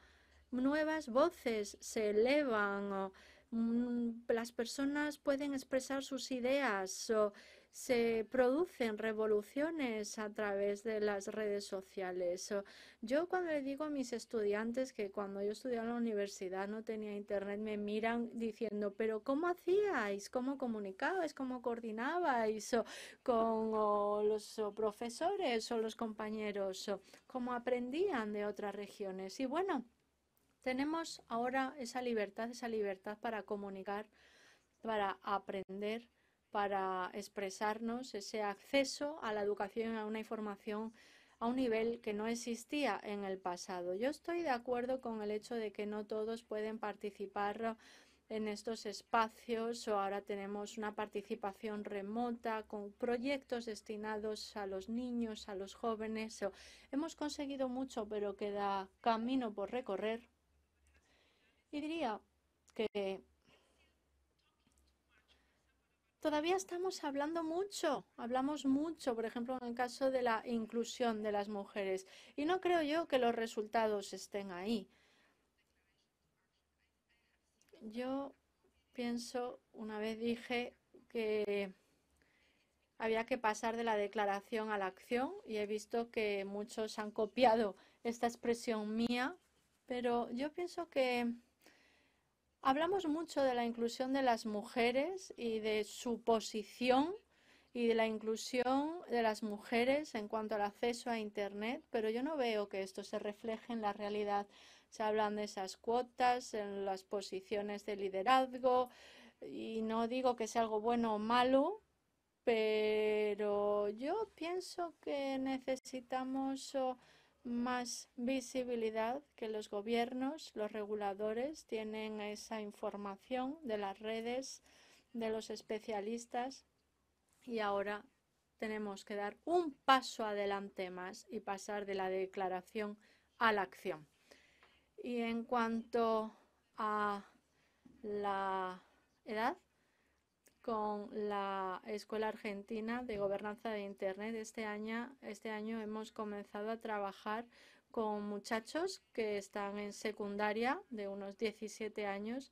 nuevas voces se elevan o mm, las personas pueden expresar sus ideas o se producen revoluciones a través de las redes sociales. Yo cuando le digo a mis estudiantes que cuando yo estudiaba en la universidad no tenía internet, me miran diciendo, pero ¿cómo hacíais? ¿Cómo comunicabais? ¿Cómo coordinabais con los profesores o los compañeros? ¿Cómo aprendían de otras regiones? Y bueno, Tenemos ahora esa libertad, esa libertad para comunicar, para aprender, para expresarnos, ese acceso a la educación, a una información a un nivel que no existía en el pasado. Yo estoy de acuerdo con el hecho de que no todos pueden participar en estos espacios o ahora tenemos una participación remota con proyectos destinados a los niños, a los jóvenes. hemos conseguido mucho, pero queda camino por recorrer. Y diría que todavía estamos hablando mucho, hablamos mucho, por ejemplo, en el caso de la inclusión de las mujeres. Y no creo yo que los resultados estén ahí. Yo pienso, una vez dije que había que pasar de la declaración a la acción y he visto que muchos han copiado esta expresión mía, pero yo pienso que hablamos mucho de la inclusión de las mujeres y de su posición y de la inclusión de las mujeres en cuanto al acceso a Internet, pero yo no veo que esto se refleje en la realidad. Se hablan de esas cuotas en las posiciones de liderazgo y no digo que sea algo bueno o malo, pero yo pienso que necesitamos más visibilidad, que los gobiernos, los reguladores tienen esa información de las redes, de los especialistas y ahora tenemos que dar un paso adelante más y pasar de la declaración a la acción. Y en cuanto a la edad, con la Escuela Argentina de Gobernanza de Internet, este año, este año hemos comenzado a trabajar con muchachos que están en secundaria de unos 17 años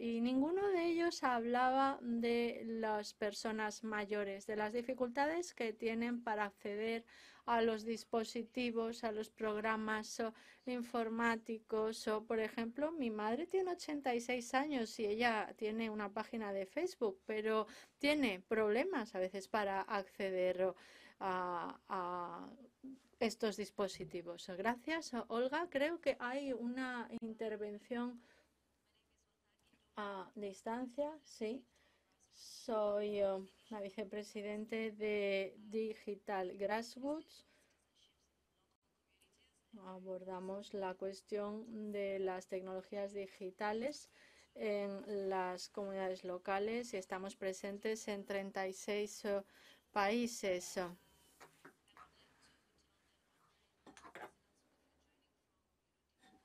y ninguno de ellos hablaba de las personas mayores, de las dificultades que tienen para acceder a los dispositivos, a los programas informáticos. O, por ejemplo, mi madre tiene 86 años y ella tiene una página de Facebook, pero tiene problemas a veces para acceder a, estos dispositivos. Gracias, Olga. Creo que hay una intervención distancia, sí. Soy la vicepresidente de Digital Grassroots. Abordamos la cuestión de las tecnologías digitales en las comunidades locales y estamos presentes en 36 eh, países.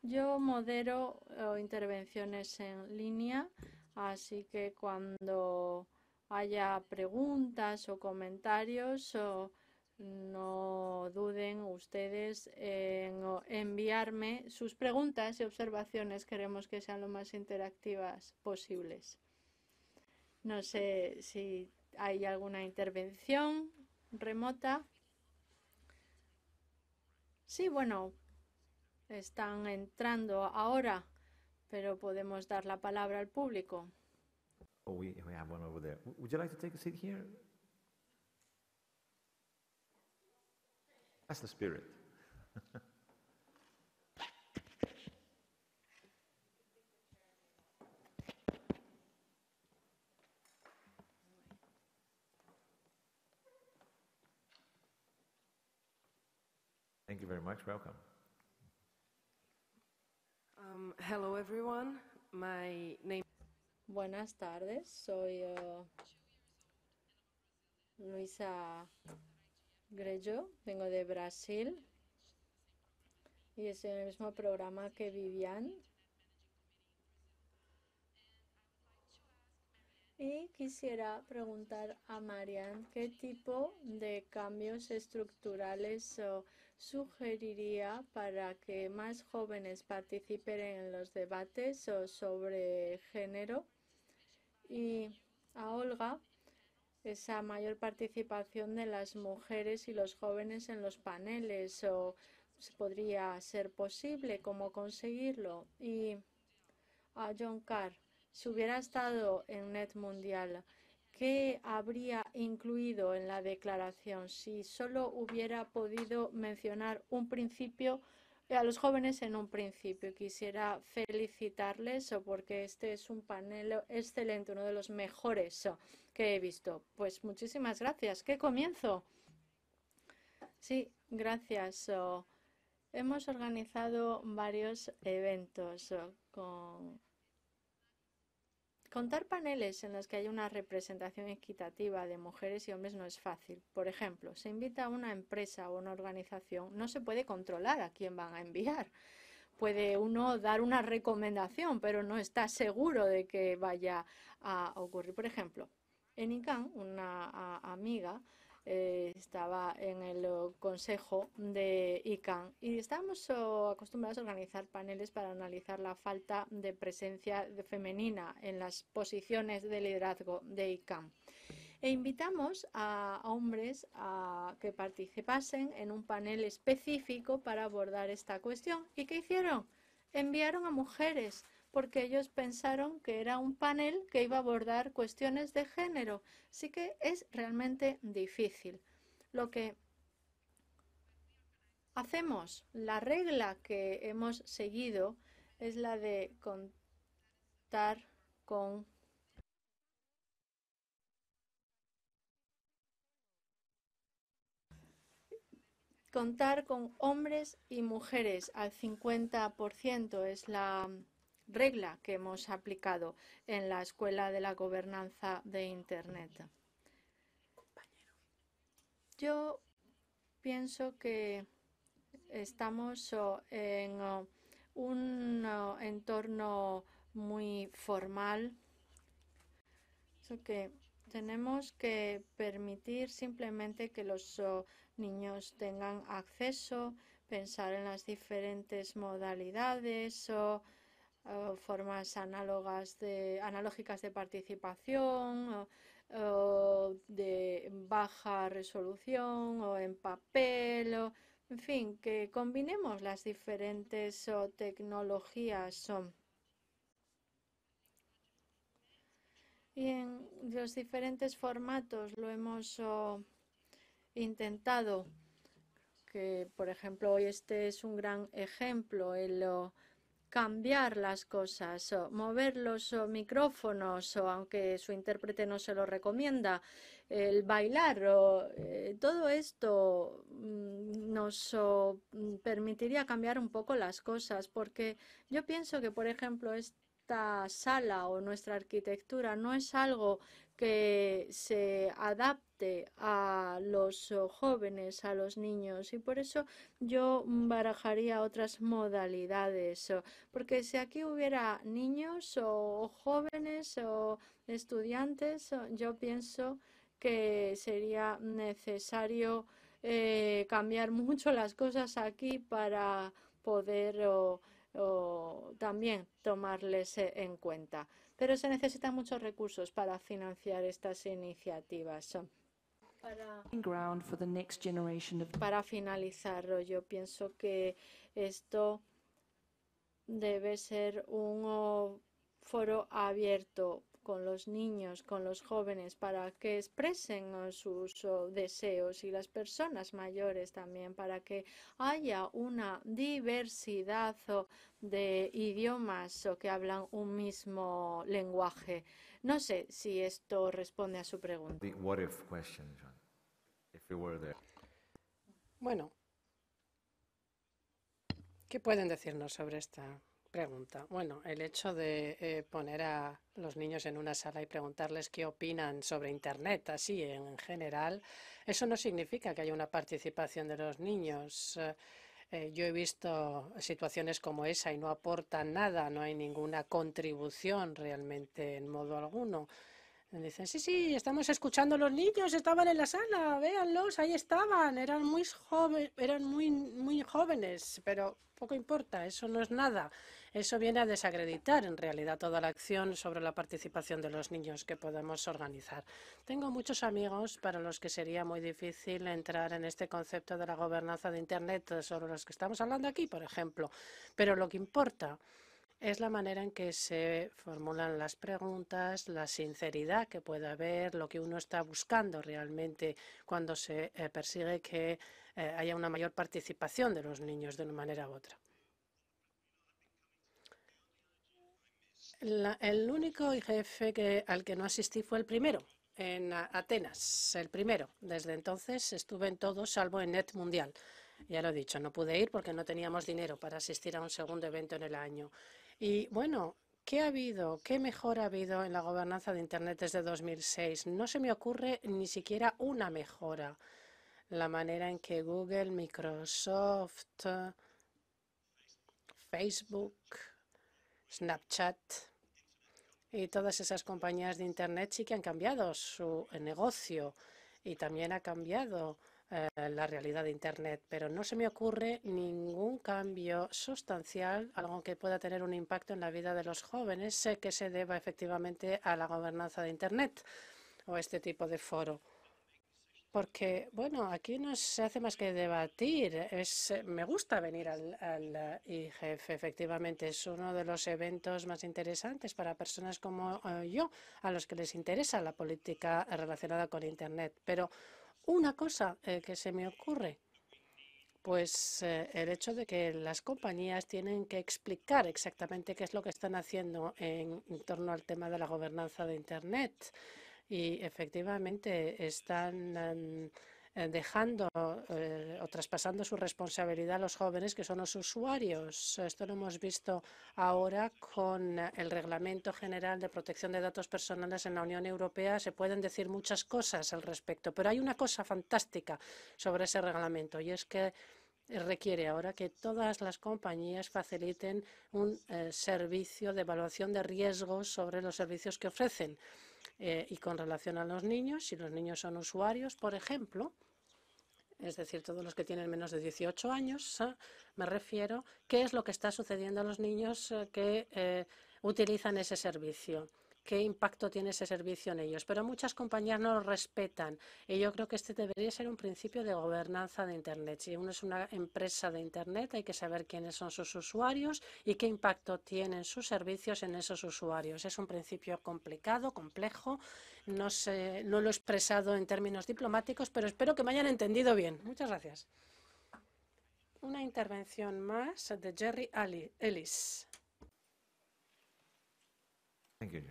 Yo modero eh, intervenciones en línea, así que cuando haya preguntas o comentarios, no duden ustedes en enviarme sus preguntas y observaciones. Queremos que sean lo más interactivas posibles. No sé si hay alguna intervención remota. Sí, bueno, están entrando ahora, pero podemos dar la palabra al público. Oh, we, we have one over there. Would you like to take a seat here? That's the spirit. [LAUGHS] Thank you very much. Welcome. Um, hello, everyone. My name. Buenas tardes. Soy uh, Luisa Grello. Vengo de Brasil. Y es el mismo programa que Vivian. Y quisiera preguntar a Marian qué tipo de cambios estructurales o sugeriría para que más jóvenes participen en los debates sobre género. Y a Olga esa mayor participación de las mujeres y los jóvenes en los paneles o podría ser posible cómo conseguirlo y a John Carr si hubiera estado en Net Mundial ¿Qué habría incluido en la declaración? Si solo hubiera podido mencionar un principio, a los jóvenes en un principio. Quisiera felicitarles porque este es un panel excelente, uno de los mejores que he visto. Pues muchísimas gracias. ¿Qué comienzo? Sí, gracias. Hemos organizado varios eventos con Contar paneles en los que hay una representación equitativa de mujeres y hombres no es fácil. Por ejemplo, se invita a una empresa o una organización, no se puede controlar a quién van a enviar. Puede uno dar una recomendación, pero no está seguro de que vaya a ocurrir. Por ejemplo, en ICANN, una amiga eh, estaba en el consejo de ICANN y estamos acostumbrados a organizar paneles para analizar la falta de presencia femenina en las posiciones de liderazgo de ICANN. E invitamos a hombres a que participasen en un panel específico para abordar esta cuestión. ¿Y qué hicieron? Enviaron a mujeres porque ellos pensaron que era un panel que iba a abordar cuestiones de género. Así que es realmente difícil. Lo que hacemos, la regla que hemos seguido es la de contar con contar con hombres y mujeres al 50% es la regla que hemos aplicado en la Escuela de la Gobernanza de Internet. Yo pienso que estamos en un entorno muy formal, que tenemos que permitir simplemente que los niños tengan acceso, pensar en las diferentes modalidades o formas análogas de, analógicas de participación, o, de baja resolución o en papel, o, en fin, que combinemos las diferentes tecnologías. y en los diferentes formatos lo hemos intentado que por ejemplo hoy este es un gran ejemplo el cambiar las cosas, o mover los micrófonos, o aunque su intérprete no se lo recomienda, el bailar, o, eh, todo esto mm, nos permitiría cambiar un poco las cosas, porque yo pienso que, por ejemplo, esta sala o nuestra arquitectura no es algo que se adapte a los jóvenes, a los niños y por eso yo barajaría otras modalidades, porque si aquí hubiera niños o jóvenes o estudiantes, yo pienso que sería necesario eh, cambiar [LAUGHS] mucho las cosas aquí para poder también tomarles en cuenta pero se necesitan muchos recursos para financiar estas iniciativas. Para, para finalizar, yo pienso que esto debe ser un foro abierto con los niños, con los jóvenes, para que expresen sus deseos y las personas mayores también, para que haya una diversidad de idiomas o que hablan un mismo lenguaje. No sé si esto responde a su pregunta. Bueno, ¿qué pueden decirnos sobre esta Bueno, el hecho de eh, poner a los niños en una sala y preguntarles qué opinan sobre Internet, así en general, eso no significa que haya una participación de los niños. Eh, yo he visto situaciones como esa y no aportan nada, no hay ninguna contribución realmente en modo alguno. Dicen, sí, sí, estamos escuchando a los niños, estaban en la sala, véanlos, ahí estaban, eran muy, joven, eran muy, muy jóvenes, pero poco importa, eso no es nada. Eso viene a desacreditar en realidad toda la acción sobre la participación de los niños que podemos organizar. Tengo muchos amigos para los que sería muy difícil entrar en este concepto de la gobernanza de Internet sobre los que estamos hablando aquí, por ejemplo. Pero lo que importa es la manera en que se formulan las preguntas, la sinceridad que puede haber, lo que uno está buscando realmente cuando se eh, persigue que eh, haya una mayor participación de los niños de una manera u otra. El único IGF que, al que no asistí fue el primero, en Atenas, el primero. Desde entonces estuve en todos, salvo en Net Mundial. Ya lo he dicho, no pude ir porque no teníamos dinero para asistir a un segundo evento en el año. Y bueno, ¿qué ha habido? ¿Qué mejor ha habido en la gobernanza de Internet desde 2006? No se me ocurre ni siquiera una mejora. La manera en que Google, Microsoft, Facebook, Snapchat y todas esas compañías de Internet sí que han cambiado su negocio y también ha cambiado eh, la realidad de Internet, pero no se me ocurre ningún cambio sustancial, algo que pueda tener un impacto en la vida de los jóvenes, que se deba efectivamente a la gobernanza de Internet o este tipo de foro. Porque, bueno, aquí no se hace más que debatir. Es, me gusta venir al, al, IGF, efectivamente. Es uno de los eventos más interesantes para personas como eh, yo, a los que les interesa la política relacionada con Internet. Pero una cosa eh, que se me ocurre, pues eh, el hecho de que las compañías tienen que explicar exactamente qué es lo que están haciendo en, torno al tema de la gobernanza de Internet. Y efectivamente están eh, dejando eh, o traspasando su responsabilidad a los jóvenes que son los usuarios. Esto lo hemos visto ahora con el Reglamento General de Protección de Datos Personales en la Unión Europea. Se pueden decir muchas cosas al respecto, pero hay una cosa fantástica sobre ese reglamento y es que requiere ahora que todas las compañías faciliten un eh, servicio de evaluación de riesgos sobre los servicios que ofrecen. Y con relación a los niños, si los niños son usuarios, por ejemplo, es decir, todos los que tienen menos de 18 años, ¿eh? me refiero, qué es lo que está sucediendo a los niños eh, que eh, utilizan ese servicio qué impacto tiene ese servicio en ellos. Pero muchas compañías no lo respetan y yo creo que este debería ser un principio de gobernanza de Internet. Si uno es una empresa de Internet, hay que saber quiénes son sus usuarios y qué impacto tienen sus servicios en esos usuarios. Es un principio complicado, complejo. No, sé, no lo he expresado en términos diplomáticos, pero espero que me hayan entendido bien. Muchas gracias. Una intervención más de Jerry Ellis. Thank you,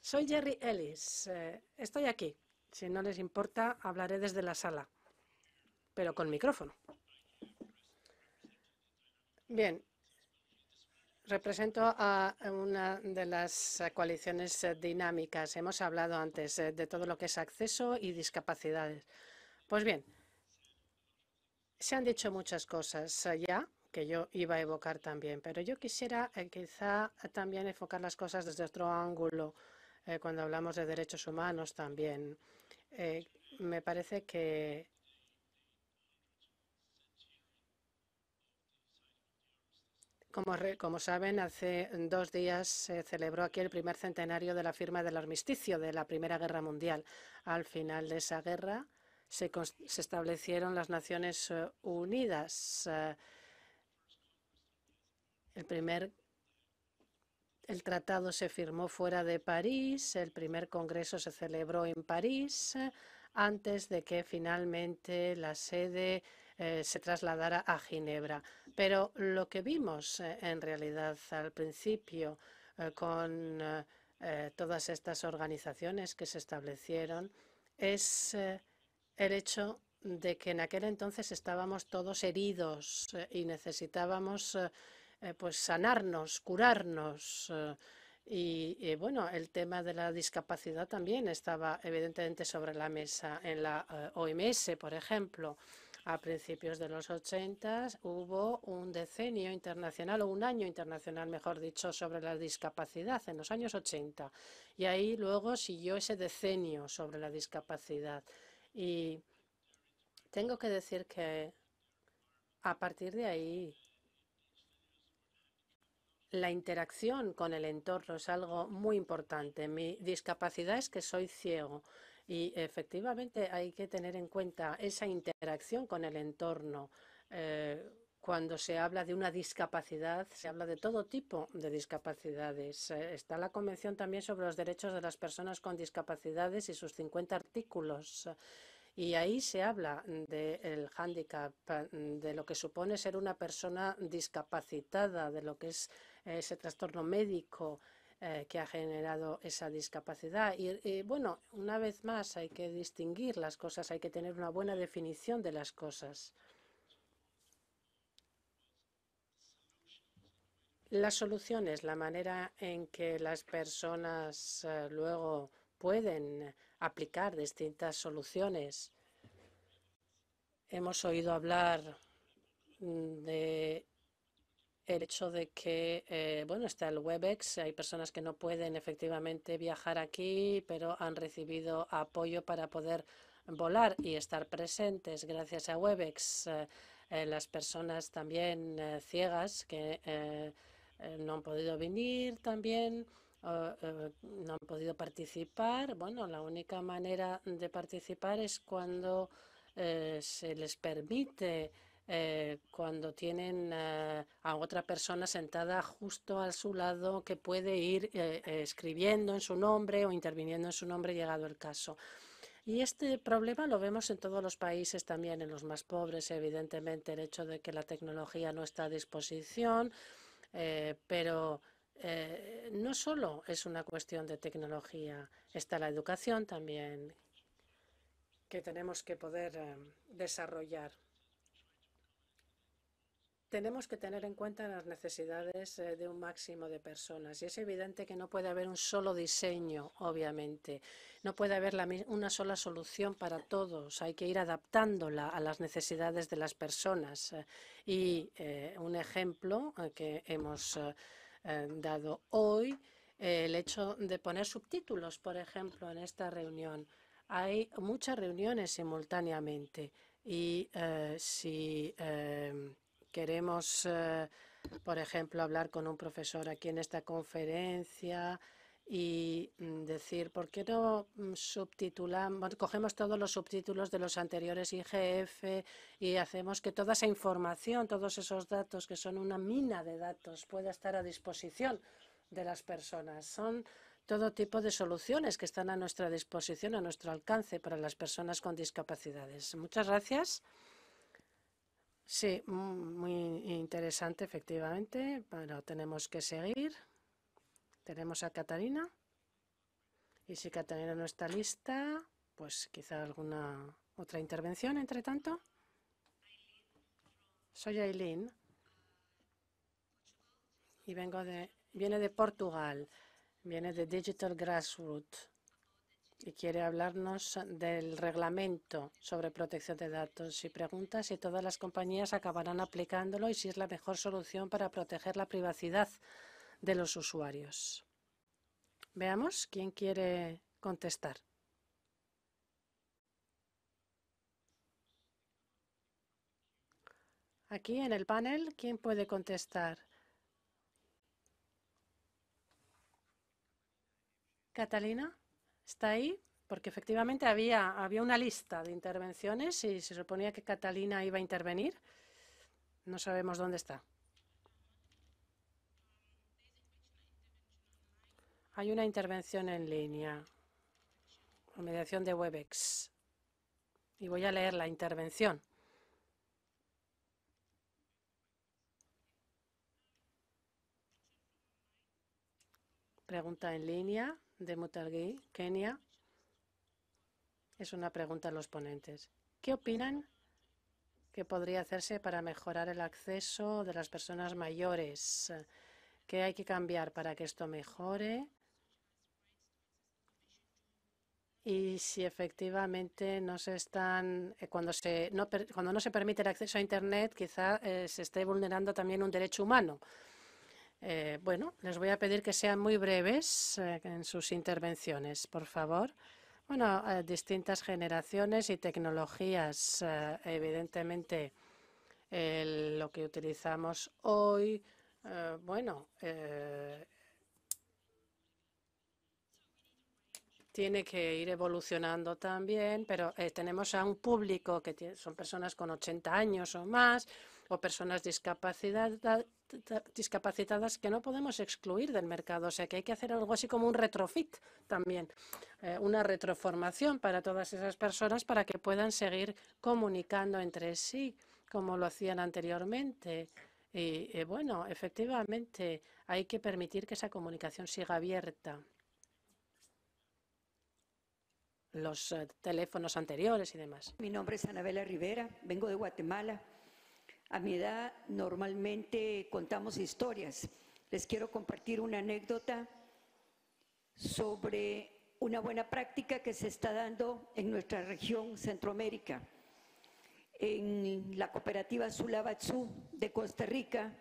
Soy Jerry Ellis. Eh, estoy aquí. Si no les importa, hablaré desde la sala, pero con micrófono. Bien, represento a una de las coaliciones dinámicas. Hemos hablado antes eh, de todo lo que es acceso y discapacidades. Pues bien, se han dicho muchas cosas ya que yo iba a evocar también, pero yo quisiera eh, quizá también enfocar las cosas desde otro ángulo eh, cuando hablamos de derechos humanos también. Eh, me parece que Como, como, saben, hace dos días se celebró aquí el primer centenario de la firma del armisticio de la Primera Guerra Mundial. Al final de esa guerra se, se establecieron las Naciones Unidas. El primer el tratado se firmó fuera de París, el primer congreso se celebró en París antes de que finalmente la sede eh, se trasladara a Ginebra. Pero lo que vimos eh, en realidad al principio eh, con todas estas organizaciones que se establecieron es el hecho de que en aquel entonces estábamos todos heridos y necesitábamos eh, pues sanarnos, curarnos. Eh, y, bueno, el tema de la discapacidad también estaba evidentemente sobre la mesa. En la eh, OMS, por ejemplo, a principios de los 80 hubo un decenio internacional, o un año internacional, mejor dicho, sobre la discapacidad, en los años 80. Y ahí luego siguió ese decenio sobre la discapacidad. Y tengo que decir que a partir de ahí la interacción con el entorno es algo muy importante. Mi discapacidad es que soy ciego y efectivamente hay que tener en cuenta esa interacción con el entorno cuando se habla de una discapacidad, se habla de todo tipo de discapacidades. está la Convención también sobre los derechos de las personas con discapacidades y sus 50 artículos. Y ahí se habla del hándicap, de lo que supone ser una persona discapacitada, de lo que es ese trastorno médico eh, que ha generado esa discapacidad. Y, bueno, una vez más hay que distinguir las cosas, hay que tener una buena definición de las cosas. Las soluciones, la manera en que las personas eh, luego pueden aplicar distintas soluciones. Hemos oído hablar mm, de el hecho de que, eh, bueno, está el WebEx, hay personas que no pueden efectivamente viajar aquí, pero han recibido apoyo para poder volar y estar presentes gracias a WebEx. Eh, eh, las personas también ciegas que no han podido venir también no han podido participar. Bueno, la única manera de participar es cuando se les permite, eh, cuando tienen a otra persona sentada justo a su lado que puede ir escribiendo en su nombre o interviniendo en su nombre llegado el caso. Y este problema lo vemos en todos los países, también en los más pobres, evidentemente, el hecho de que la tecnología no está a disposición, pero eh, no solo es una cuestión de tecnología, está la educación también que tenemos que poder eh, desarrollar. Tenemos que tener en cuenta las necesidades eh, de un máximo de personas y es evidente que no puede haber un solo diseño, obviamente. No puede haber una sola solución para todos. Hay que ir adaptándola a las necesidades de las personas. y un ejemplo que hemos eh, dado hoy eh, el hecho de poner subtítulos, por ejemplo, en esta reunión. Hay muchas reuniones simultáneamente y eh, si queremos, por ejemplo, hablar con un profesor aquí en esta conferencia, y mm, decir, ¿por qué no mm, subtitulamos, cogemos todos los subtítulos de los anteriores IGF y hacemos que toda esa información, todos esos datos que son una mina de datos pueda estar a disposición de las personas? Son todo tipo de soluciones que están a nuestra disposición, a nuestro alcance para las personas con discapacidades. Muchas gracias. Sí, muy interesante, efectivamente, pero tenemos que seguir. Tenemos a Catalina. Y si Catalina no está lista, pues quizá alguna otra intervención entre tanto. Soy Aileen y vengo de, viene de Portugal, viene de Digital Grassroots y quiere hablarnos del reglamento sobre protección de datos y pregunta si todas las compañías acabarán aplicándolo y si es la mejor solución para proteger la privacidad de los usuarios. Veamos quién quiere contestar. Aquí en el panel, ¿quién puede contestar? Catalina, ¿está ahí? Porque efectivamente había, había una lista de intervenciones y se suponía que Catalina iba a intervenir. No sabemos dónde está. Hay una intervención en línea, con mediación de Webex. Y voy a leer la intervención. Pregunta en línea de Mutargui, Kenia. Es una pregunta a los ponentes. ¿Qué opinan que podría hacerse para mejorar el acceso de las personas mayores? ¿Qué hay que cambiar para que esto mejore? y si efectivamente no se están eh, cuando se no, cuando no se permite el acceso a internet quizá eh, se esté vulnerando también un derecho humano eh, bueno les voy a pedir que sean muy breves en sus intervenciones por favor. Bueno distintas generaciones y tecnologías evidentemente lo que utilizamos hoy bueno tiene que ir evolucionando también, pero eh, tenemos a un público que son personas con 80 años o más o personas discapacitadas, discapacitadas que no podemos excluir del mercado. O sea que hay que hacer algo así como un retrofit también, eh, una retroformación para todas esas personas para que puedan seguir comunicando entre sí como lo hacían anteriormente. Y eh, bueno, efectivamente hay que permitir que esa comunicación siga abierta. Los eh, teléfonos anteriores y demás. Mi nombre es Anabela Rivera, vengo de Guatemala. A mi edad normalmente contamos historias. Les quiero compartir una anécdota sobre una buena práctica que se está dando en nuestra región Centroamérica. En la cooperativa Sulabatzú de Costa Rica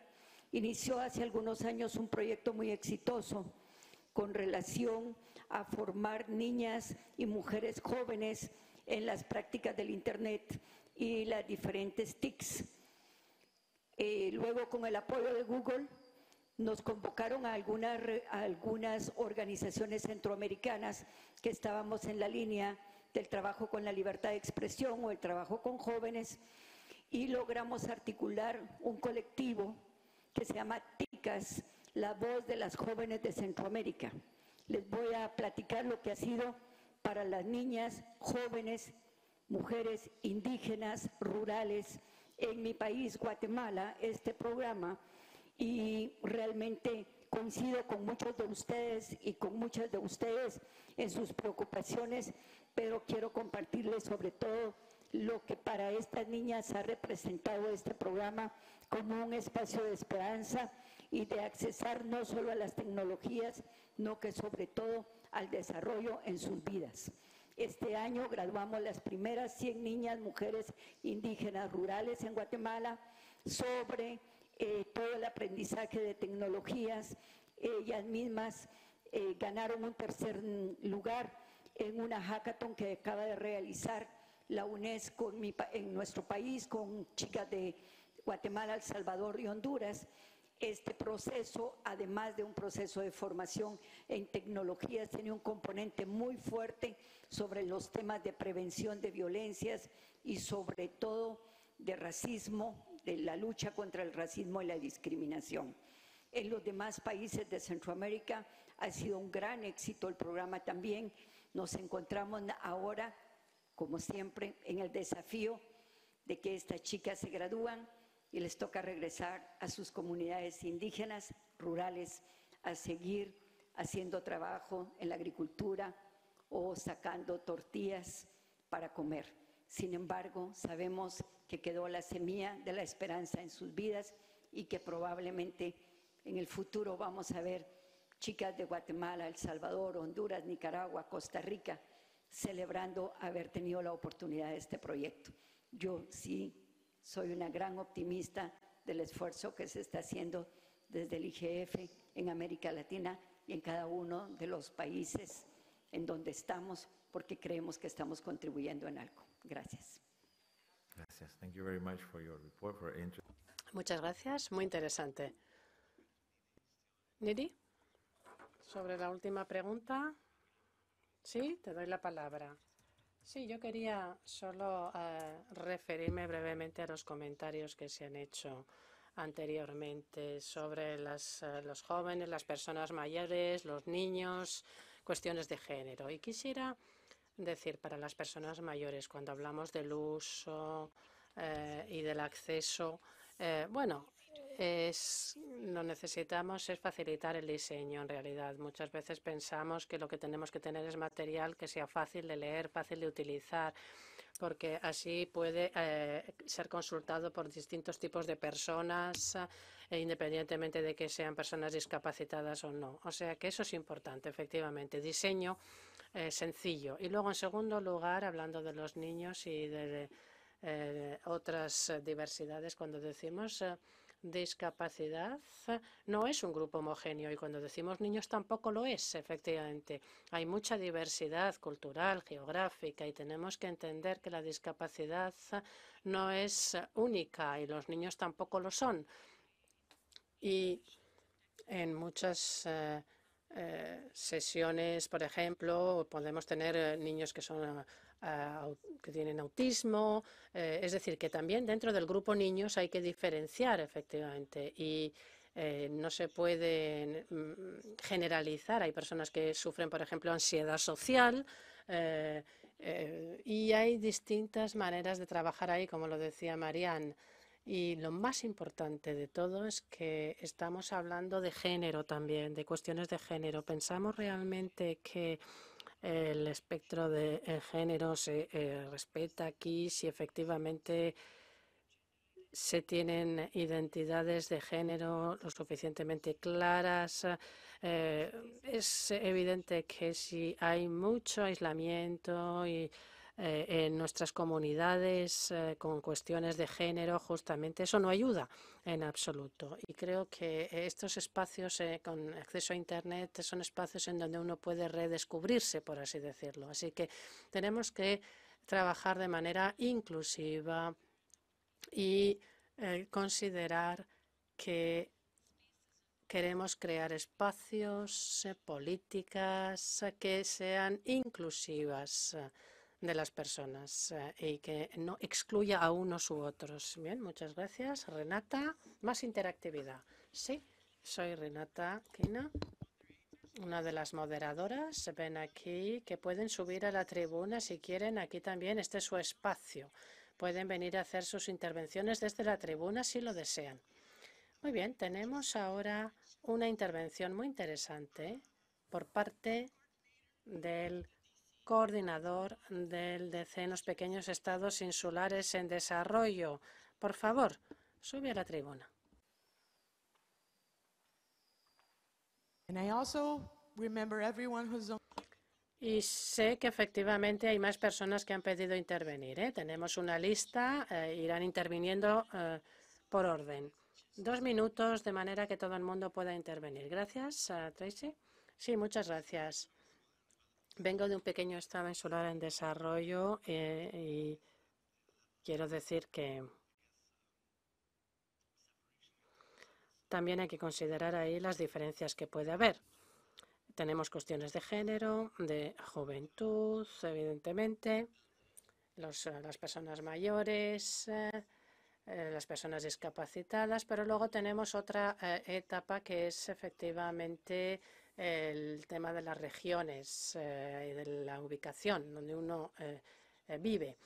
inició hace algunos años un proyecto muy exitoso con relación a formar niñas y mujeres jóvenes en las prácticas del Internet y las diferentes TICs eh, luego, con el apoyo de Google, nos convocaron a algunas, a algunas organizaciones centroamericanas que estábamos en la línea del trabajo con la libertad de expresión o el trabajo con jóvenes y logramos articular un colectivo que se llama TICAS, la voz de las jóvenes de Centroamérica. Les voy a platicar lo que ha sido para las niñas, jóvenes, mujeres indígenas, rurales, en mi país, Guatemala, este programa y realmente coincido con muchos de ustedes y con muchas de ustedes en sus preocupaciones, pero quiero compartirles sobre todo lo que para estas niñas ha representado este programa como un espacio de esperanza y de accesar no solo a las tecnologías, no que sobre todo al desarrollo en sus vidas. Este año graduamos las primeras 100 niñas, mujeres indígenas rurales en Guatemala sobre eh, todo el aprendizaje de tecnologías. Ellas mismas eh, ganaron un tercer lugar en una hackathon que acaba de realizar la UNESCO en nuestro país con chicas de Guatemala, El Salvador y Honduras este proceso, además de un proceso de formación en tecnologías, tiene un componente muy fuerte sobre los temas de prevención de violencias y sobre todo de racismo, de la lucha contra el racismo y la discriminación. En los demás países de Centroamérica ha sido un gran éxito el programa también. Nos encontramos ahora, como siempre, en el desafío de que estas chicas se gradúan y les toca regresar a sus comunidades indígenas, rurales, a seguir haciendo trabajo en la agricultura o sacando tortillas para comer. Sin embargo, sabemos que quedó la semilla de la esperanza en sus vidas y que probablemente en el futuro vamos a ver chicas de Guatemala, El Salvador, Honduras, Nicaragua, Costa Rica, celebrando haber tenido la oportunidad de este proyecto. Yo sí soy una gran optimista del esfuerzo que se está haciendo desde el IGF en América Latina y en cada uno de los países en donde estamos, porque creemos que estamos contribuyendo en algo. Gracias. Gracias. Thank you very much for your report, for Muchas gracias. Muy interesante. Niri, sobre la última pregunta. Sí, te doy la palabra. Sí, yo quería solo eh, referirme brevemente a los comentarios que se han hecho anteriormente sobre las, eh, los jóvenes, las personas mayores, los niños, cuestiones de género. Y quisiera decir para las personas mayores, cuando hablamos del uso eh, y del acceso, bueno, es, lo necesitamos es facilitar el diseño en realidad. Muchas veces pensamos que lo que tenemos que tener es material que sea fácil de leer, fácil de utilizar, porque así puede eh, ser consultado por distintos tipos de personas, eh, independientemente de que sean personas discapacitadas o no. O sea que eso es importante, efectivamente. Diseño eh, sencillo. Y luego, en segundo lugar, hablando de los niños y de otras diversidades, cuando decimos discapacidad no es un grupo homogéneo y cuando decimos niños tampoco lo es, efectivamente. Hay mucha diversidad cultural, geográfica y tenemos que entender que la discapacidad no es única y los niños tampoco lo son. Y en muchas eh, sesiones, por ejemplo, podemos tener niños que son que tienen autismo, es decir, que también dentro del grupo niños hay que diferenciar efectivamente y no se puede mm, generalizar. Hay personas que sufren, por ejemplo, ansiedad social, eh, eh, y hay distintas maneras de trabajar ahí, como lo decía Marianne. Y lo más importante de todo es que estamos hablando de género también, de cuestiones de género. ¿Pensamos realmente que el espectro de género se eh, respeta aquí si efectivamente se tienen identidades de género lo suficientemente claras? Eh, es evidente que si hay mucho aislamiento y eh, en nuestras comunidades eh, con cuestiones de género, justamente eso no ayuda en absoluto. Y creo que estos espacios con acceso a Internet son espacios en donde uno puede redescubrirse, por así decirlo. Así que tenemos que trabajar de manera inclusiva y considerar que Queremos crear espacios, eh, políticas eh, que sean inclusivas eh, de las personas y que no excluya a unos u otros. Bien, muchas gracias. Renata, más interactividad. Sí, soy Renata Quina, una de las moderadoras. Ven aquí que pueden subir a la tribuna si quieren. Aquí también este es su espacio. Pueden venir a hacer sus intervenciones desde la tribuna si lo desean. Muy bien, tenemos ahora una intervención muy interesante por parte del coordinador del DC en los pequeños estados insulares en desarrollo. Por favor, sube a la tribuna. Y sé que efectivamente hay más personas que han pedido intervenir. ¿eh? Tenemos una lista, eh, irán interviniendo eh, por orden. Dos minutos de manera que todo el mundo pueda intervenir. Gracias, Tracy. Sí, muchas gracias. Vengo de un pequeño estado insular en desarrollo eh, y quiero decir que también hay que considerar ahí las diferencias que puede haber. Tenemos cuestiones de género, de juventud, evidentemente, las personas mayores, eh, eh, las personas discapacitadas, pero luego tenemos otra eh, etapa que es efectivamente el tema de las regiones eh, y de la ubicación donde uno vive.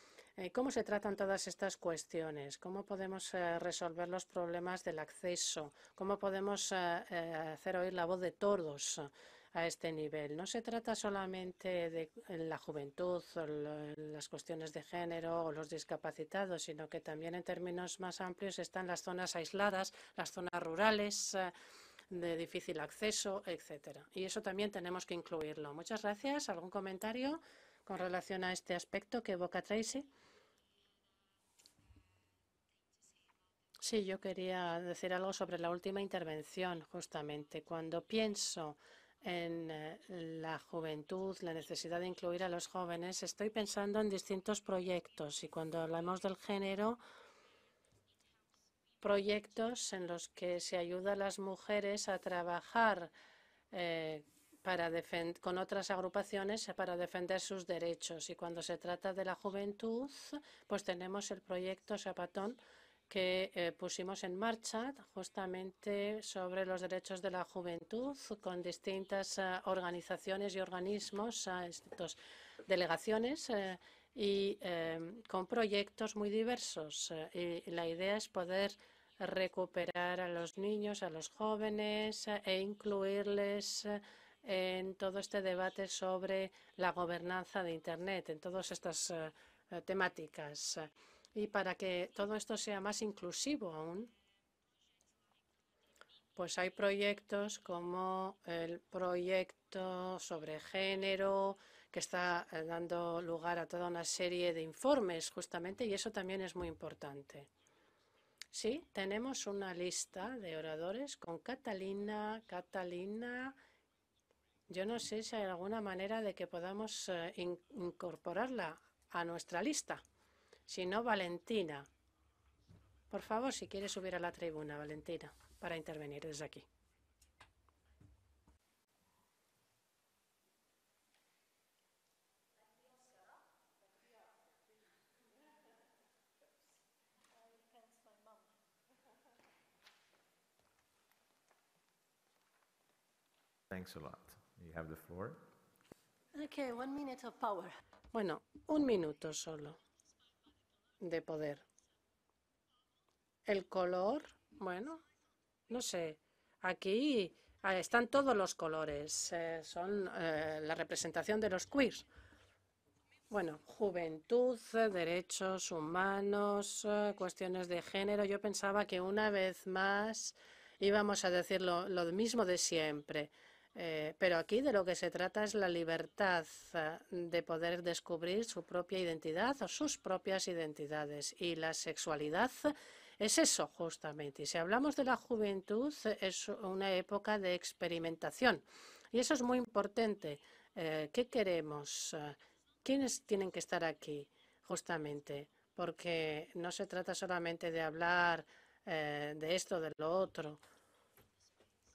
¿Cómo se tratan todas estas cuestiones? ¿Cómo podemos resolver los problemas del acceso? ¿Cómo podemos hacer oír la voz de todos? a este nivel. No se trata solamente de la juventud, las cuestiones de género o los discapacitados, sino que también en términos más amplios están las zonas aisladas, las zonas rurales eh, de difícil acceso, etcétera. Y eso también tenemos que incluirlo. Muchas gracias. ¿Algún comentario con relación a este aspecto que evoca Tracy? Sí, yo quería decir algo sobre la última intervención, justamente. Cuando pienso en eh, la juventud, la necesidad de incluir a los jóvenes, estoy pensando en distintos proyectos y cuando hablamos del género, proyectos en los que se ayuda a las mujeres a trabajar eh, para con otras agrupaciones para defender sus derechos. Y cuando se trata de la juventud, pues tenemos el proyecto Zapatón, que eh, pusimos en marcha justamente sobre los derechos de la juventud con distintas eh, organizaciones y organismos, delegaciones eh, y con proyectos muy diversos. y la idea es poder recuperar a los niños, a los jóvenes e incluirles en todo este debate sobre la gobernanza de Internet, en todas estas temáticas. Y para que todo esto sea más inclusivo aún, pues hay proyectos como el proyecto sobre género, que está eh, dando lugar a toda una serie de informes justamente, y eso también es muy importante. Sí, tenemos una lista de oradores con Catalina. Catalina, yo no sé si hay alguna manera de que podamos eh, incorporarla a nuestra lista. Si no, Valentina. Por favor, si quiere subir a la tribuna, Valentina, para intervenir desde aquí. Thanks a lot. You have the floor. Okay, one minute of power. Bueno, un minuto solo de poder. El color, bueno, no sé. Aquí ah, están todos los colores. Eh, son eh, la representación de los queers. Bueno, juventud, derechos humanos, eh, cuestiones de género. Yo pensaba que una vez más íbamos a decir lo, mismo de siempre. Eh, pero aquí de lo que se trata es la libertad eh, de poder descubrir su propia identidad o sus propias identidades. Y la sexualidad es eso justamente. Y si hablamos de la juventud, es una época de experimentación. Y eso es muy importante. ¿Qué queremos? ¿Quiénes tienen que estar aquí justamente? Porque no se trata solamente de hablar eh, de esto, de lo otro.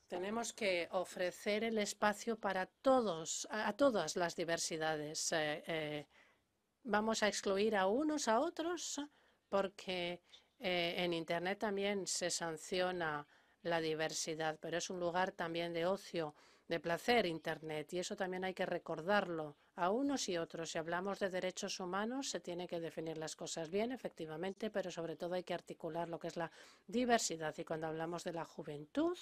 Tenemos que ofrecer el espacio para todos, a, todas las diversidades. Eh, eh, vamos a excluir a unos a otros porque en Internet también se sanciona la diversidad, pero es un lugar también de ocio de placer Internet y eso también hay que recordarlo a unos y otros. Si hablamos de derechos humanos, se tiene que definir las cosas bien, efectivamente, pero sobre todo hay que articular lo que es la diversidad. Y cuando hablamos de la juventud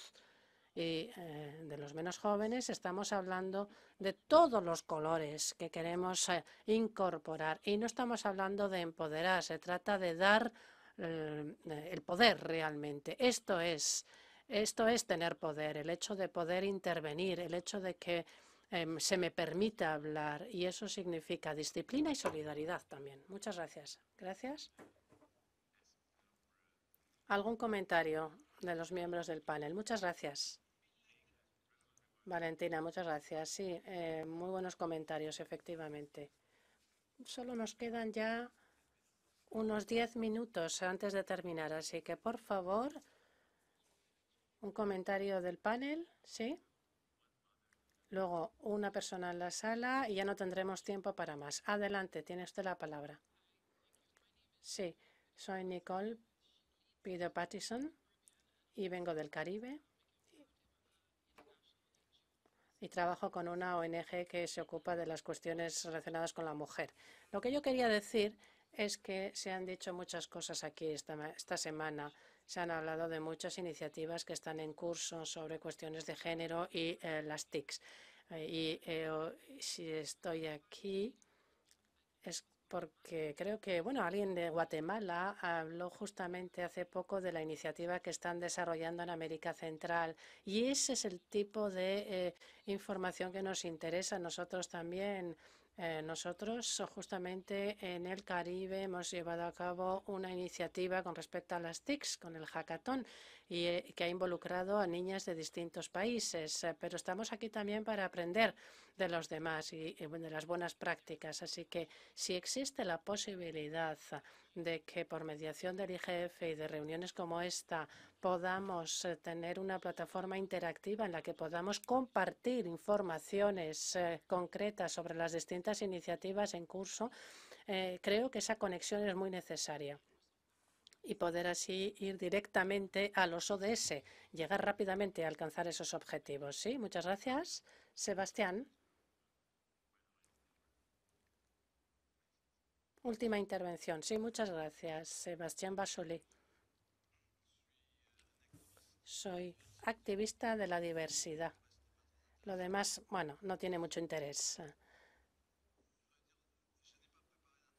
y eh, de los menos jóvenes, estamos hablando de todos los colores que queremos eh, incorporar. Y no estamos hablando de empoderar, se trata de dar eh, el poder realmente. Esto es esto es tener poder, el hecho de poder intervenir, el hecho de que em, se me permita hablar y eso significa disciplina y solidaridad también. Muchas gracias. Gracias. ¿Algún comentario de los miembros del panel? Muchas gracias. Valentina, muchas gracias. Sí, eh, muy buenos comentarios, efectivamente. Solo nos quedan ya unos diez minutos antes de terminar, así que por favor un comentario del panel, ¿sí? Luego una persona en la sala y ya no tendremos tiempo para más. Adelante, tiene usted la palabra. Sí, soy Nicole Pido Pattison y vengo del Caribe y trabajo con una ONG que se ocupa de las cuestiones relacionadas con la mujer. Lo que yo quería decir es que se han dicho muchas cosas aquí esta, esta semana se han hablado de muchas iniciativas que están en curso sobre cuestiones de género y eh, las TICs. Eh, y eh, si estoy aquí es porque creo que, bueno, alguien de Guatemala habló justamente hace poco de la iniciativa que están desarrollando en América Central y ese es el tipo de información que nos interesa. A nosotros también eh, nosotros justamente en el Caribe hemos llevado a cabo una iniciativa con respecto a las TICs, con el hackathon, y eh, que ha involucrado a niñas de distintos países. Eh, pero estamos aquí también para aprender de los demás y, de las buenas prácticas. Así que si existe la posibilidad de que por mediación del IGF y de reuniones como esta podamos eh, tener una plataforma interactiva en la que podamos compartir informaciones concretas sobre las distintas iniciativas en curso, creo que esa conexión es muy necesaria y poder así ir directamente a los ODS, llegar rápidamente a alcanzar esos objetivos. Sí, muchas gracias. Sebastián. Última intervención. Sí, muchas gracias. Sebastián Basoli. Soy activista de la diversidad. Lo demás, bueno, no tiene mucho interés.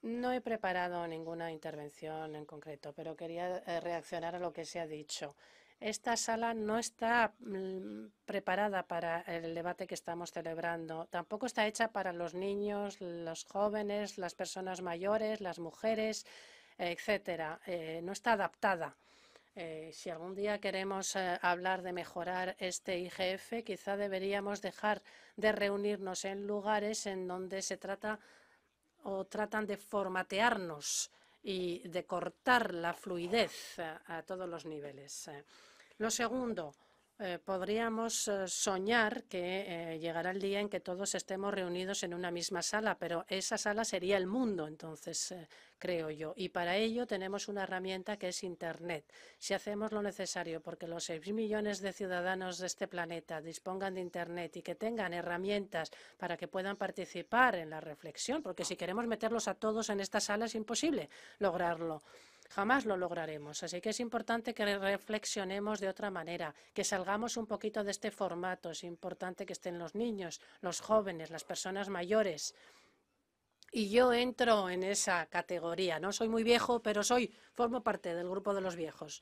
No he preparado ninguna intervención en concreto, pero quería eh, reaccionar a lo que se ha dicho. Esta sala no está mm, preparada para el debate que estamos celebrando. Tampoco está hecha para los niños, los jóvenes, las personas mayores, las mujeres, etcétera. Eh, no está adaptada. Eh, si algún día queremos hablar de mejorar este IGF, quizá deberíamos dejar de reunirnos en lugares en donde se trata o tratan de formatearnos y de cortar la fluidez a, todos los niveles. Lo segundo, eh, podríamos eh, soñar que eh, llegará el día en que todos estemos reunidos en una misma sala, pero esa sala sería el mundo, entonces, creo yo. Y para ello tenemos una herramienta que es Internet. Si hacemos lo necesario porque los 6 millones de ciudadanos de este planeta dispongan de Internet y que tengan herramientas para que puedan participar en la reflexión, porque si queremos meterlos a todos en esta sala es imposible lograrlo jamás lo lograremos. Así que es importante que reflexionemos de otra manera, que salgamos un poquito de este formato. Es importante que estén los niños, los jóvenes, las personas mayores. Y yo entro en esa categoría. No soy muy viejo, pero soy, formo parte del grupo de los viejos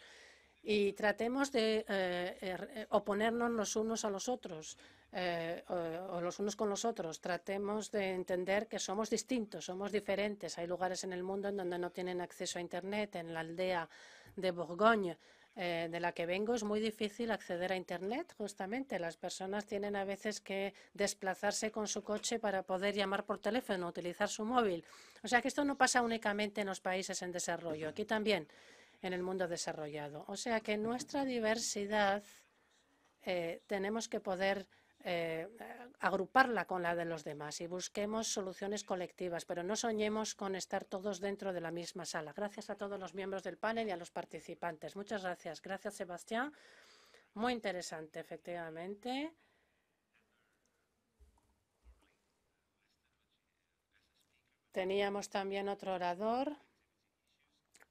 y tratemos de eh, er, eh, oponernos los unos a los otros eh, o, los unos con los otros. Tratemos de entender que somos distintos, somos diferentes. Hay lugares en el mundo en donde no tienen acceso a Internet. En la aldea de Bourgogne, de la que vengo, es muy difícil acceder a Internet, justamente. Las personas tienen a veces que desplazarse con su coche para poder llamar por teléfono, utilizar su móvil. O sea que esto no pasa únicamente en los países en desarrollo. Aquí también en el mundo desarrollado. O sea que nuestra diversidad eh, tenemos que poder eh, agruparla con la de los demás y busquemos soluciones colectivas, pero no soñemos con estar todos dentro de la misma sala. Gracias a todos los miembros del panel y a los participantes. Muchas gracias. Gracias, Sebastián. Muy interesante, efectivamente. Teníamos también otro orador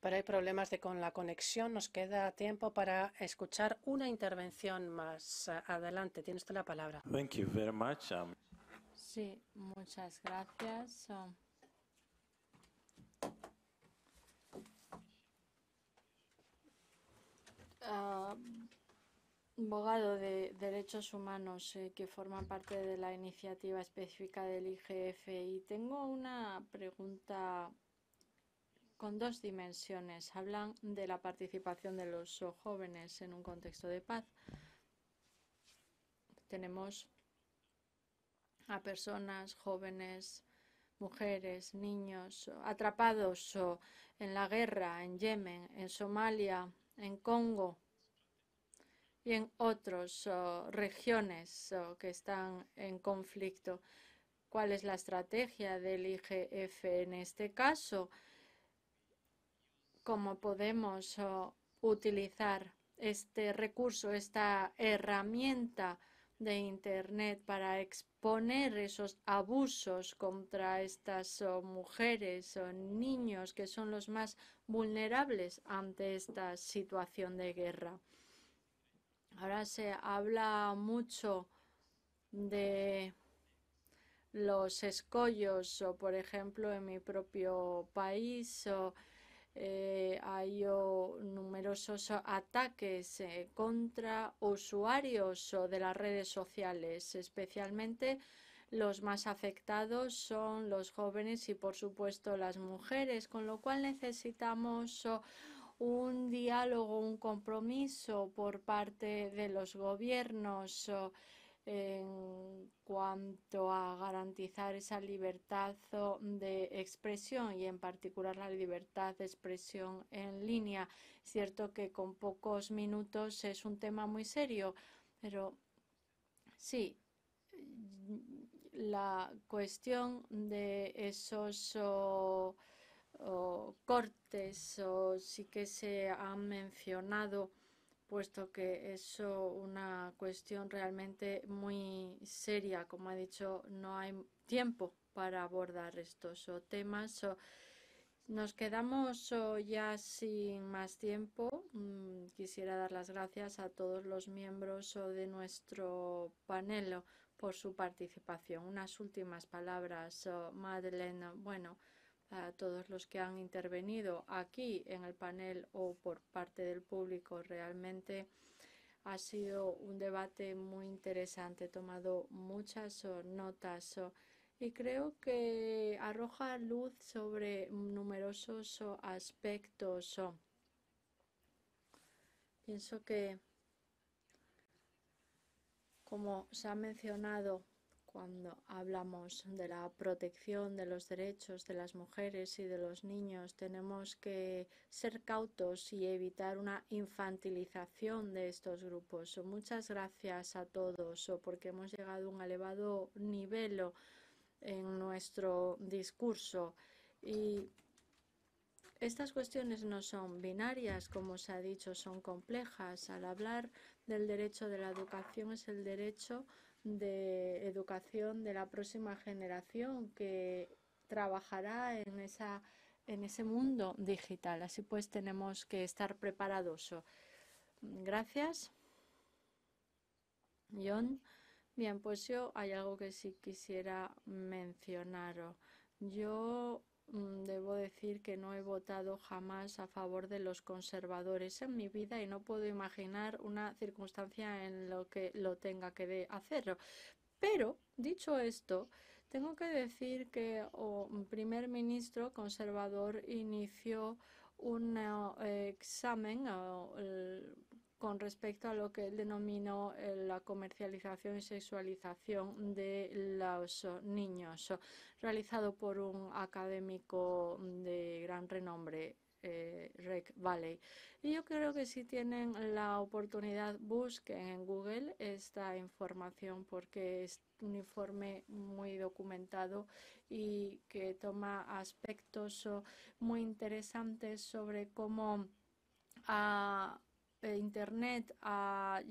pero hay problemas de con la conexión. Nos queda tiempo para escuchar una intervención más. Adelante, tienes la palabra. Thank you very much. Um... Sí, muchas gracias. Uh, abogado de derechos humanos eh, que forma parte de la iniciativa específica del IGF y tengo una pregunta con dos dimensiones. Hablan de la participación de los jóvenes en un contexto de paz. Tenemos a personas jóvenes, mujeres, niños atrapados en la guerra en Yemen, en Somalia, en Congo y en otras regiones que están en conflicto. ¿Cuál es la estrategia del IGF en este caso? Cómo podemos utilizar este recurso, esta herramienta de Internet para exponer esos abusos contra estas mujeres o niños que son los más vulnerables ante esta situación de guerra. Ahora se habla mucho de los escollos, o por ejemplo en mi propio país, o eh, hay numerosos ataques eh, contra usuarios de las redes sociales, especialmente los más afectados son los jóvenes y por supuesto las mujeres, con lo cual necesitamos un diálogo, un compromiso por parte de los gobiernos en cuanto a garantizar esa libertad de expresión y en particular la libertad de expresión en línea. Cierto que con pocos minutos es un tema muy serio, pero sí, la cuestión de esos cortes sí que se han mencionado puesto que es una cuestión realmente muy seria. Como ha dicho, no hay tiempo para abordar estos temas. Nos quedamos ya sin más tiempo. Mm, quisiera dar las gracias a todos los miembros de nuestro panel por su participación. Unas últimas palabras, Madeleine. Bueno, a todos los que han intervenido aquí en el panel o por parte del público. Realmente ha sido un debate muy interesante. He tomado muchas notas y creo que arroja luz sobre numerosos aspectos. Pienso que, como se ha mencionado, cuando hablamos de la protección de los derechos de las mujeres y de los niños, tenemos que ser cautos y evitar una infantilización de estos grupos. Muchas gracias a todos porque hemos llegado a un elevado nivel en nuestro discurso y estas cuestiones no son binarias, como se ha dicho, son complejas. Al hablar del derecho de la educación es el derecho de educación de la próxima generación que trabajará en, esa, en ese mundo digital. Así pues, tenemos que estar preparados. Gracias. John. Bien, pues yo hay algo que sí quisiera mencionar. Yo debo decir que no he votado jamás a favor de los conservadores en mi vida y no puedo imaginar una circunstancia en lo que lo tenga que hacer. Pero, dicho esto, tengo que decir que un primer ministro conservador inició un eh, examen con respecto a lo que él denominó eh, la comercialización y sexualización de los niños, realizado por un académico de gran renombre, eh, Valley. Y yo creo que si tienen la oportunidad, busquen en Google esta información porque es un informe muy documentado y que toma aspectos muy interesantes sobre cómo a Internet ha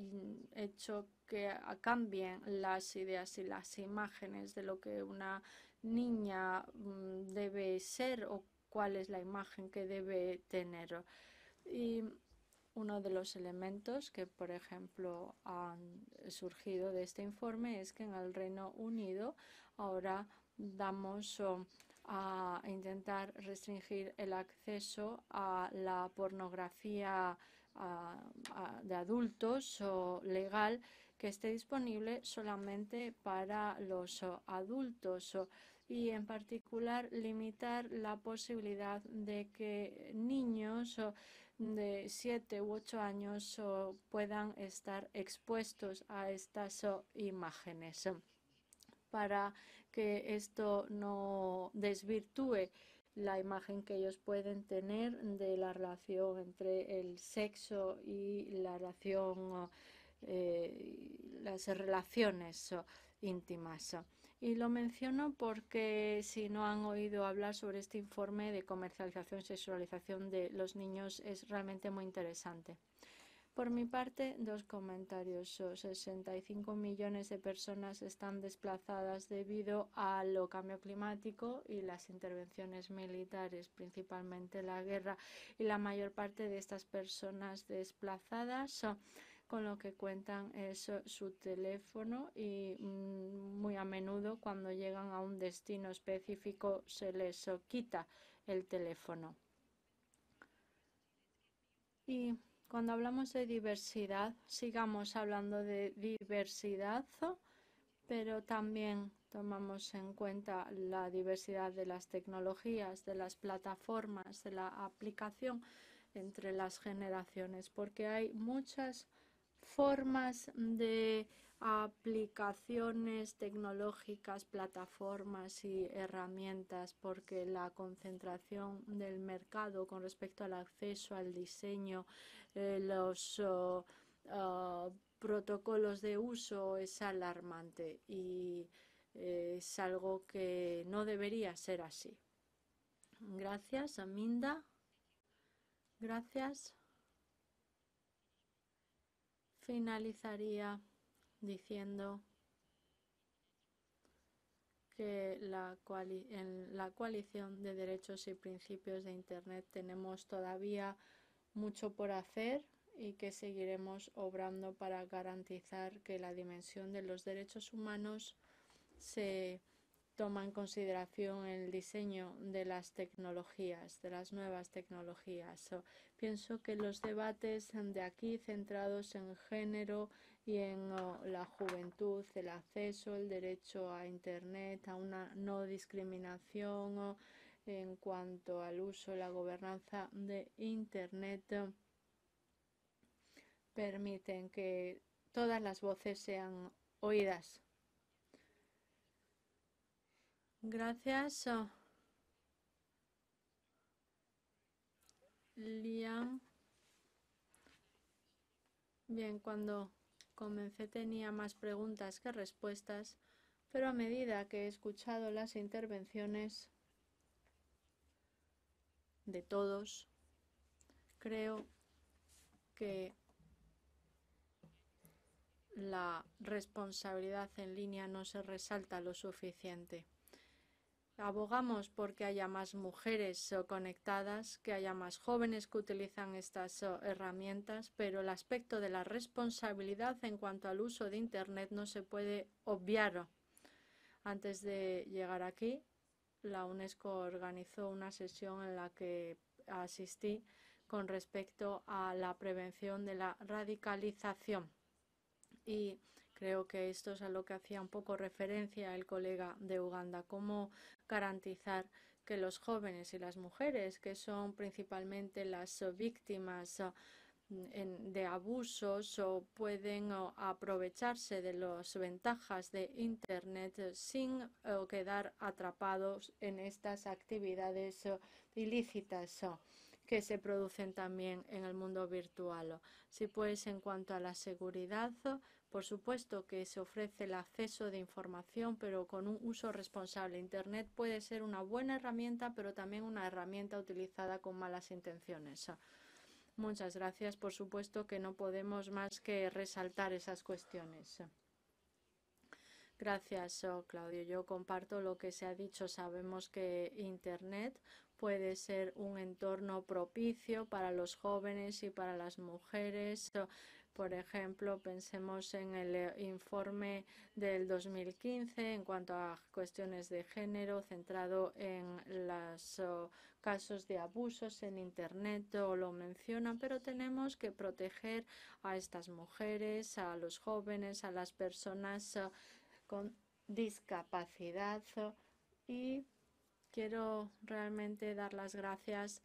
hecho que cambien las ideas y las imágenes de lo que una niña mm, debe ser o cuál es la imagen que debe tener. Y uno de los elementos que, por ejemplo, han surgido de este informe es que en el Reino Unido ahora damos a intentar restringir el acceso a la pornografía de adultos o legal que esté disponible solamente para los adultos y en particular limitar la posibilidad de que niños de 7 u 8 años puedan estar expuestos a estas imágenes para que esto no desvirtúe la imagen que ellos pueden tener de la relación entre el sexo y la relación, eh, las relaciones íntimas. Y lo menciono porque si no han oído hablar sobre este informe de comercialización y sexualización de los niños es realmente muy interesante. Por mi parte, dos comentarios. 65 millones de personas están desplazadas debido al cambio climático y las intervenciones militares, principalmente la guerra. Y la mayor parte de estas personas desplazadas con lo que cuentan es su teléfono y mm, muy a menudo cuando llegan a un destino específico se les quita el teléfono. Y cuando hablamos de diversidad, sigamos hablando de diversidad, pero también tomamos en cuenta la diversidad de las tecnologías, de las plataformas, de la aplicación entre las generaciones, porque hay muchas formas de aplicaciones tecnológicas, plataformas y herramientas, porque la concentración del mercado con respecto al acceso al diseño, eh, los ah, protocolos de uso es alarmante y eh, es algo que no debería ser así. Gracias, Aminda. Gracias. Finalizaría diciendo que la en la coalición de derechos y principios de Internet tenemos todavía mucho por hacer y que seguiremos obrando para garantizar que la dimensión de los derechos humanos se toma en consideración el diseño de las tecnologías, de las nuevas tecnologías. pienso que los debates de aquí centrados en género y en la juventud, el acceso, el derecho a Internet, a una no discriminación en cuanto al uso y la gobernanza de Internet, permiten que todas las voces sean oídas Gracias. Liam. Bien, cuando comencé tenía más preguntas que respuestas, pero a medida que he escuchado las intervenciones de todos, creo que la responsabilidad en línea no se resalta lo suficiente. Abogamos porque haya más mujeres conectadas, que haya más jóvenes que utilizan estas herramientas, pero el aspecto de la responsabilidad en cuanto al uso de Internet no se puede obviar. Antes de llegar aquí, la UNESCO organizó una sesión en la que asistí con respecto a la prevención de la radicalización. Y creo que esto es a lo que hacía un poco referencia el colega de Uganda, cómo garantizar que los jóvenes y las mujeres, que son principalmente las víctimas de abusos o pueden aprovecharse de las ventajas de Internet sin quedar atrapados en estas actividades ilícitas que se producen también en el mundo virtual. Si pues en cuanto a la seguridad, por supuesto que se ofrece el acceso de información, pero con un uso responsable. Internet puede ser una buena herramienta, pero también una herramienta utilizada con malas intenciones. Muchas gracias. Por supuesto que no podemos más que resaltar esas cuestiones. Gracias, oh, Claudio. Yo comparto lo que se ha dicho. Sabemos que Internet puede ser un entorno propicio para los jóvenes y para las mujeres. Por ejemplo, pensemos en el eh, informe del 2015 en cuanto a cuestiones de género centrado en los casos de abusos en Internet o lo mencionan, pero tenemos que proteger a estas mujeres, a los jóvenes, a las personas con discapacidad y Quiero realmente dar las gracias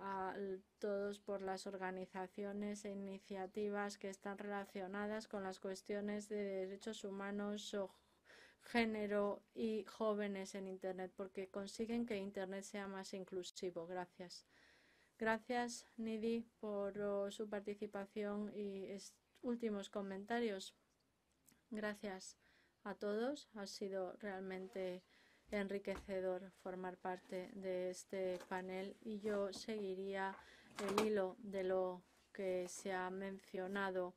a todos por las organizaciones e iniciativas que están relacionadas con las cuestiones de derechos humanos o género y jóvenes en Internet, porque consiguen que Internet sea más inclusivo. Gracias. Gracias, Nidi, por oh, su participación y últimos comentarios. Gracias a todos. Ha sido realmente enriquecedor formar parte de este panel y yo seguiría el hilo de lo que se ha mencionado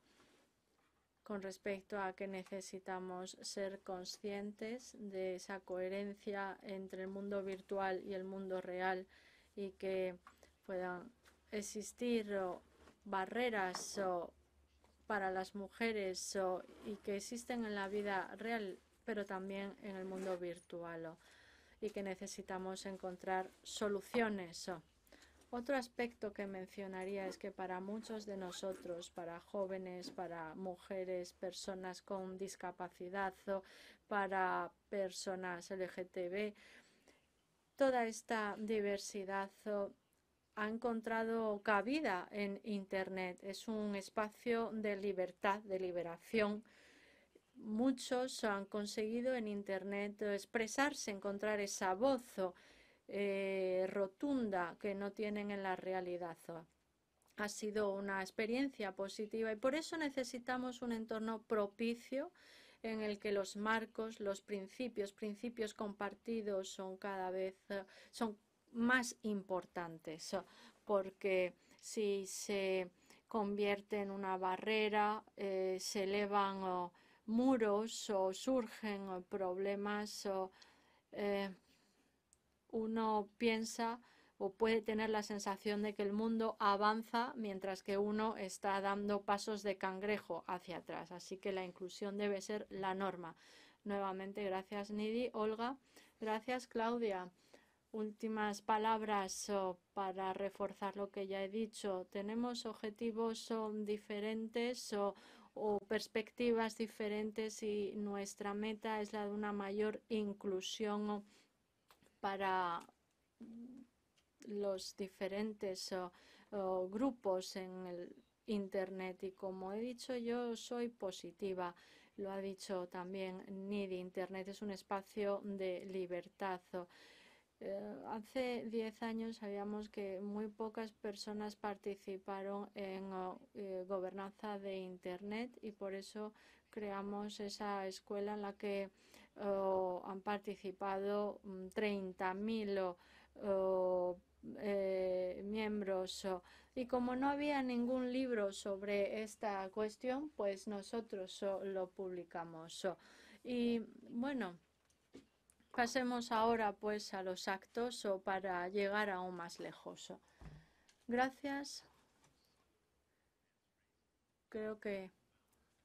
con respecto a que necesitamos ser conscientes de esa coherencia entre el mundo virtual y el mundo real y que puedan existir barreras para las mujeres y que existen en la vida real pero también en el mundo virtual y que necesitamos encontrar soluciones. Otro aspecto que mencionaría es que para muchos de nosotros, para jóvenes, para mujeres, personas con discapacidad, para personas LGTB, toda esta diversidad ha encontrado cabida en Internet. Es un espacio de libertad, de liberación, muchos han conseguido en Internet expresarse, encontrar esa voz eh, rotunda que no tienen en la realidad. Ha sido una experiencia positiva y por eso necesitamos un entorno propicio en el que los marcos, los principios, principios compartidos son cada vez son más importantes, porque si se convierte en una barrera, eh, se elevan muros o surgen problemas o eh, uno piensa o puede tener la sensación de que el mundo avanza mientras que uno está dando pasos de cangrejo hacia atrás. Así que la inclusión debe ser la norma. Nuevamente, gracias Nidi. Olga, gracias Claudia. Últimas palabras para reforzar lo que ya he dicho. Tenemos objetivos diferentes o o perspectivas diferentes y nuestra meta es la de una mayor inclusión para los diferentes grupos en el Internet. Y como he dicho, yo soy positiva. lo ha dicho también Nidi, Internet es un espacio de libertad. Eh, hace 10 años sabíamos que muy pocas personas participaron en eh, gobernanza de Internet y por eso creamos esa escuela en la que oh, han participado 30.000 mm, eh, miembros. Y como no había ningún libro sobre esta cuestión, pues nosotros lo publicamos. Y bueno, pasemos ahora pues a los actos o para llegar aún más lejos. Gracias. Creo que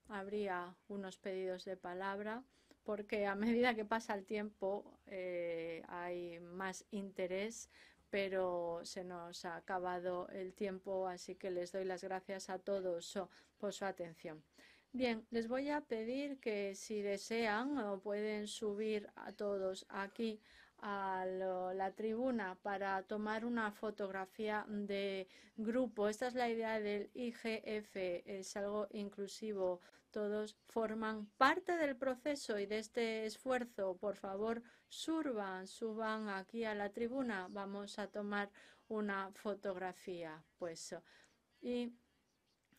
habría unos pedidos de palabra porque a medida que pasa el tiempo eh, hay más interés, pero se nos ha acabado el tiempo, así que les doy las gracias a todos por su atención. Bien, les voy a pedir que si desean pueden subir a todos aquí a la tribuna para tomar una fotografía de grupo. Esta es la idea del IGF, es algo inclusivo. Todos forman parte del proceso y de este esfuerzo. Por favor, suban, suban aquí a la tribuna. Vamos a tomar una fotografía. Pues, y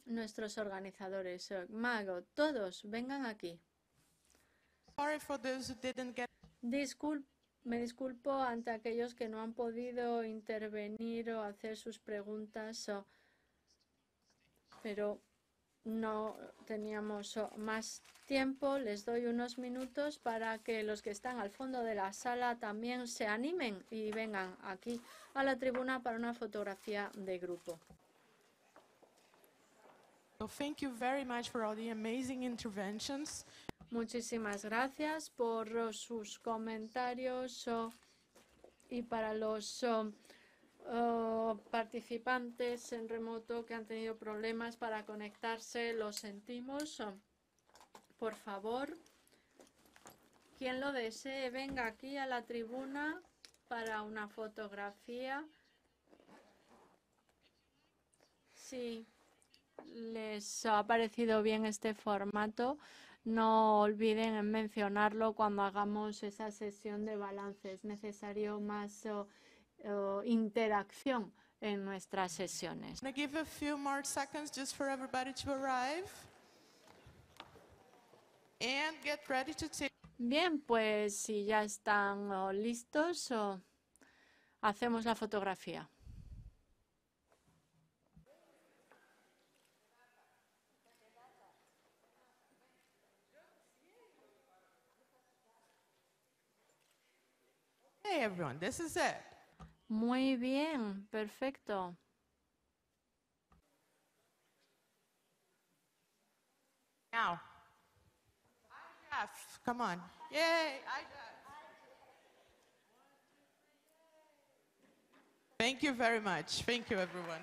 nuestros organizadores, Mago, todos, vengan aquí. Disculpe me disculpo ante aquellos que no han podido intervenir o hacer sus preguntas, pero no teníamos más tiempo. Les doy unos minutos para que los que están al fondo de la sala también se animen y vengan aquí a la tribuna para una fotografía de grupo. thank you very much for all the amazing interventions. Muchísimas gracias por sus comentarios y para los participantes en remoto que han tenido problemas para conectarse, lo sentimos. Por favor, quien lo desee, venga aquí a la tribuna para una fotografía. Si les ha parecido bien este formato, no olviden mencionarlo cuando hagamos esa sesión de balance. Es necesario más interacción en nuestras sesiones. Bien, pues si ya están listos, hacemos la fotografía. Hey everyone, this is it. Muy bien, perfecto. Now, Jeff, come on. Yay, I Thank you very much. Thank you, everyone.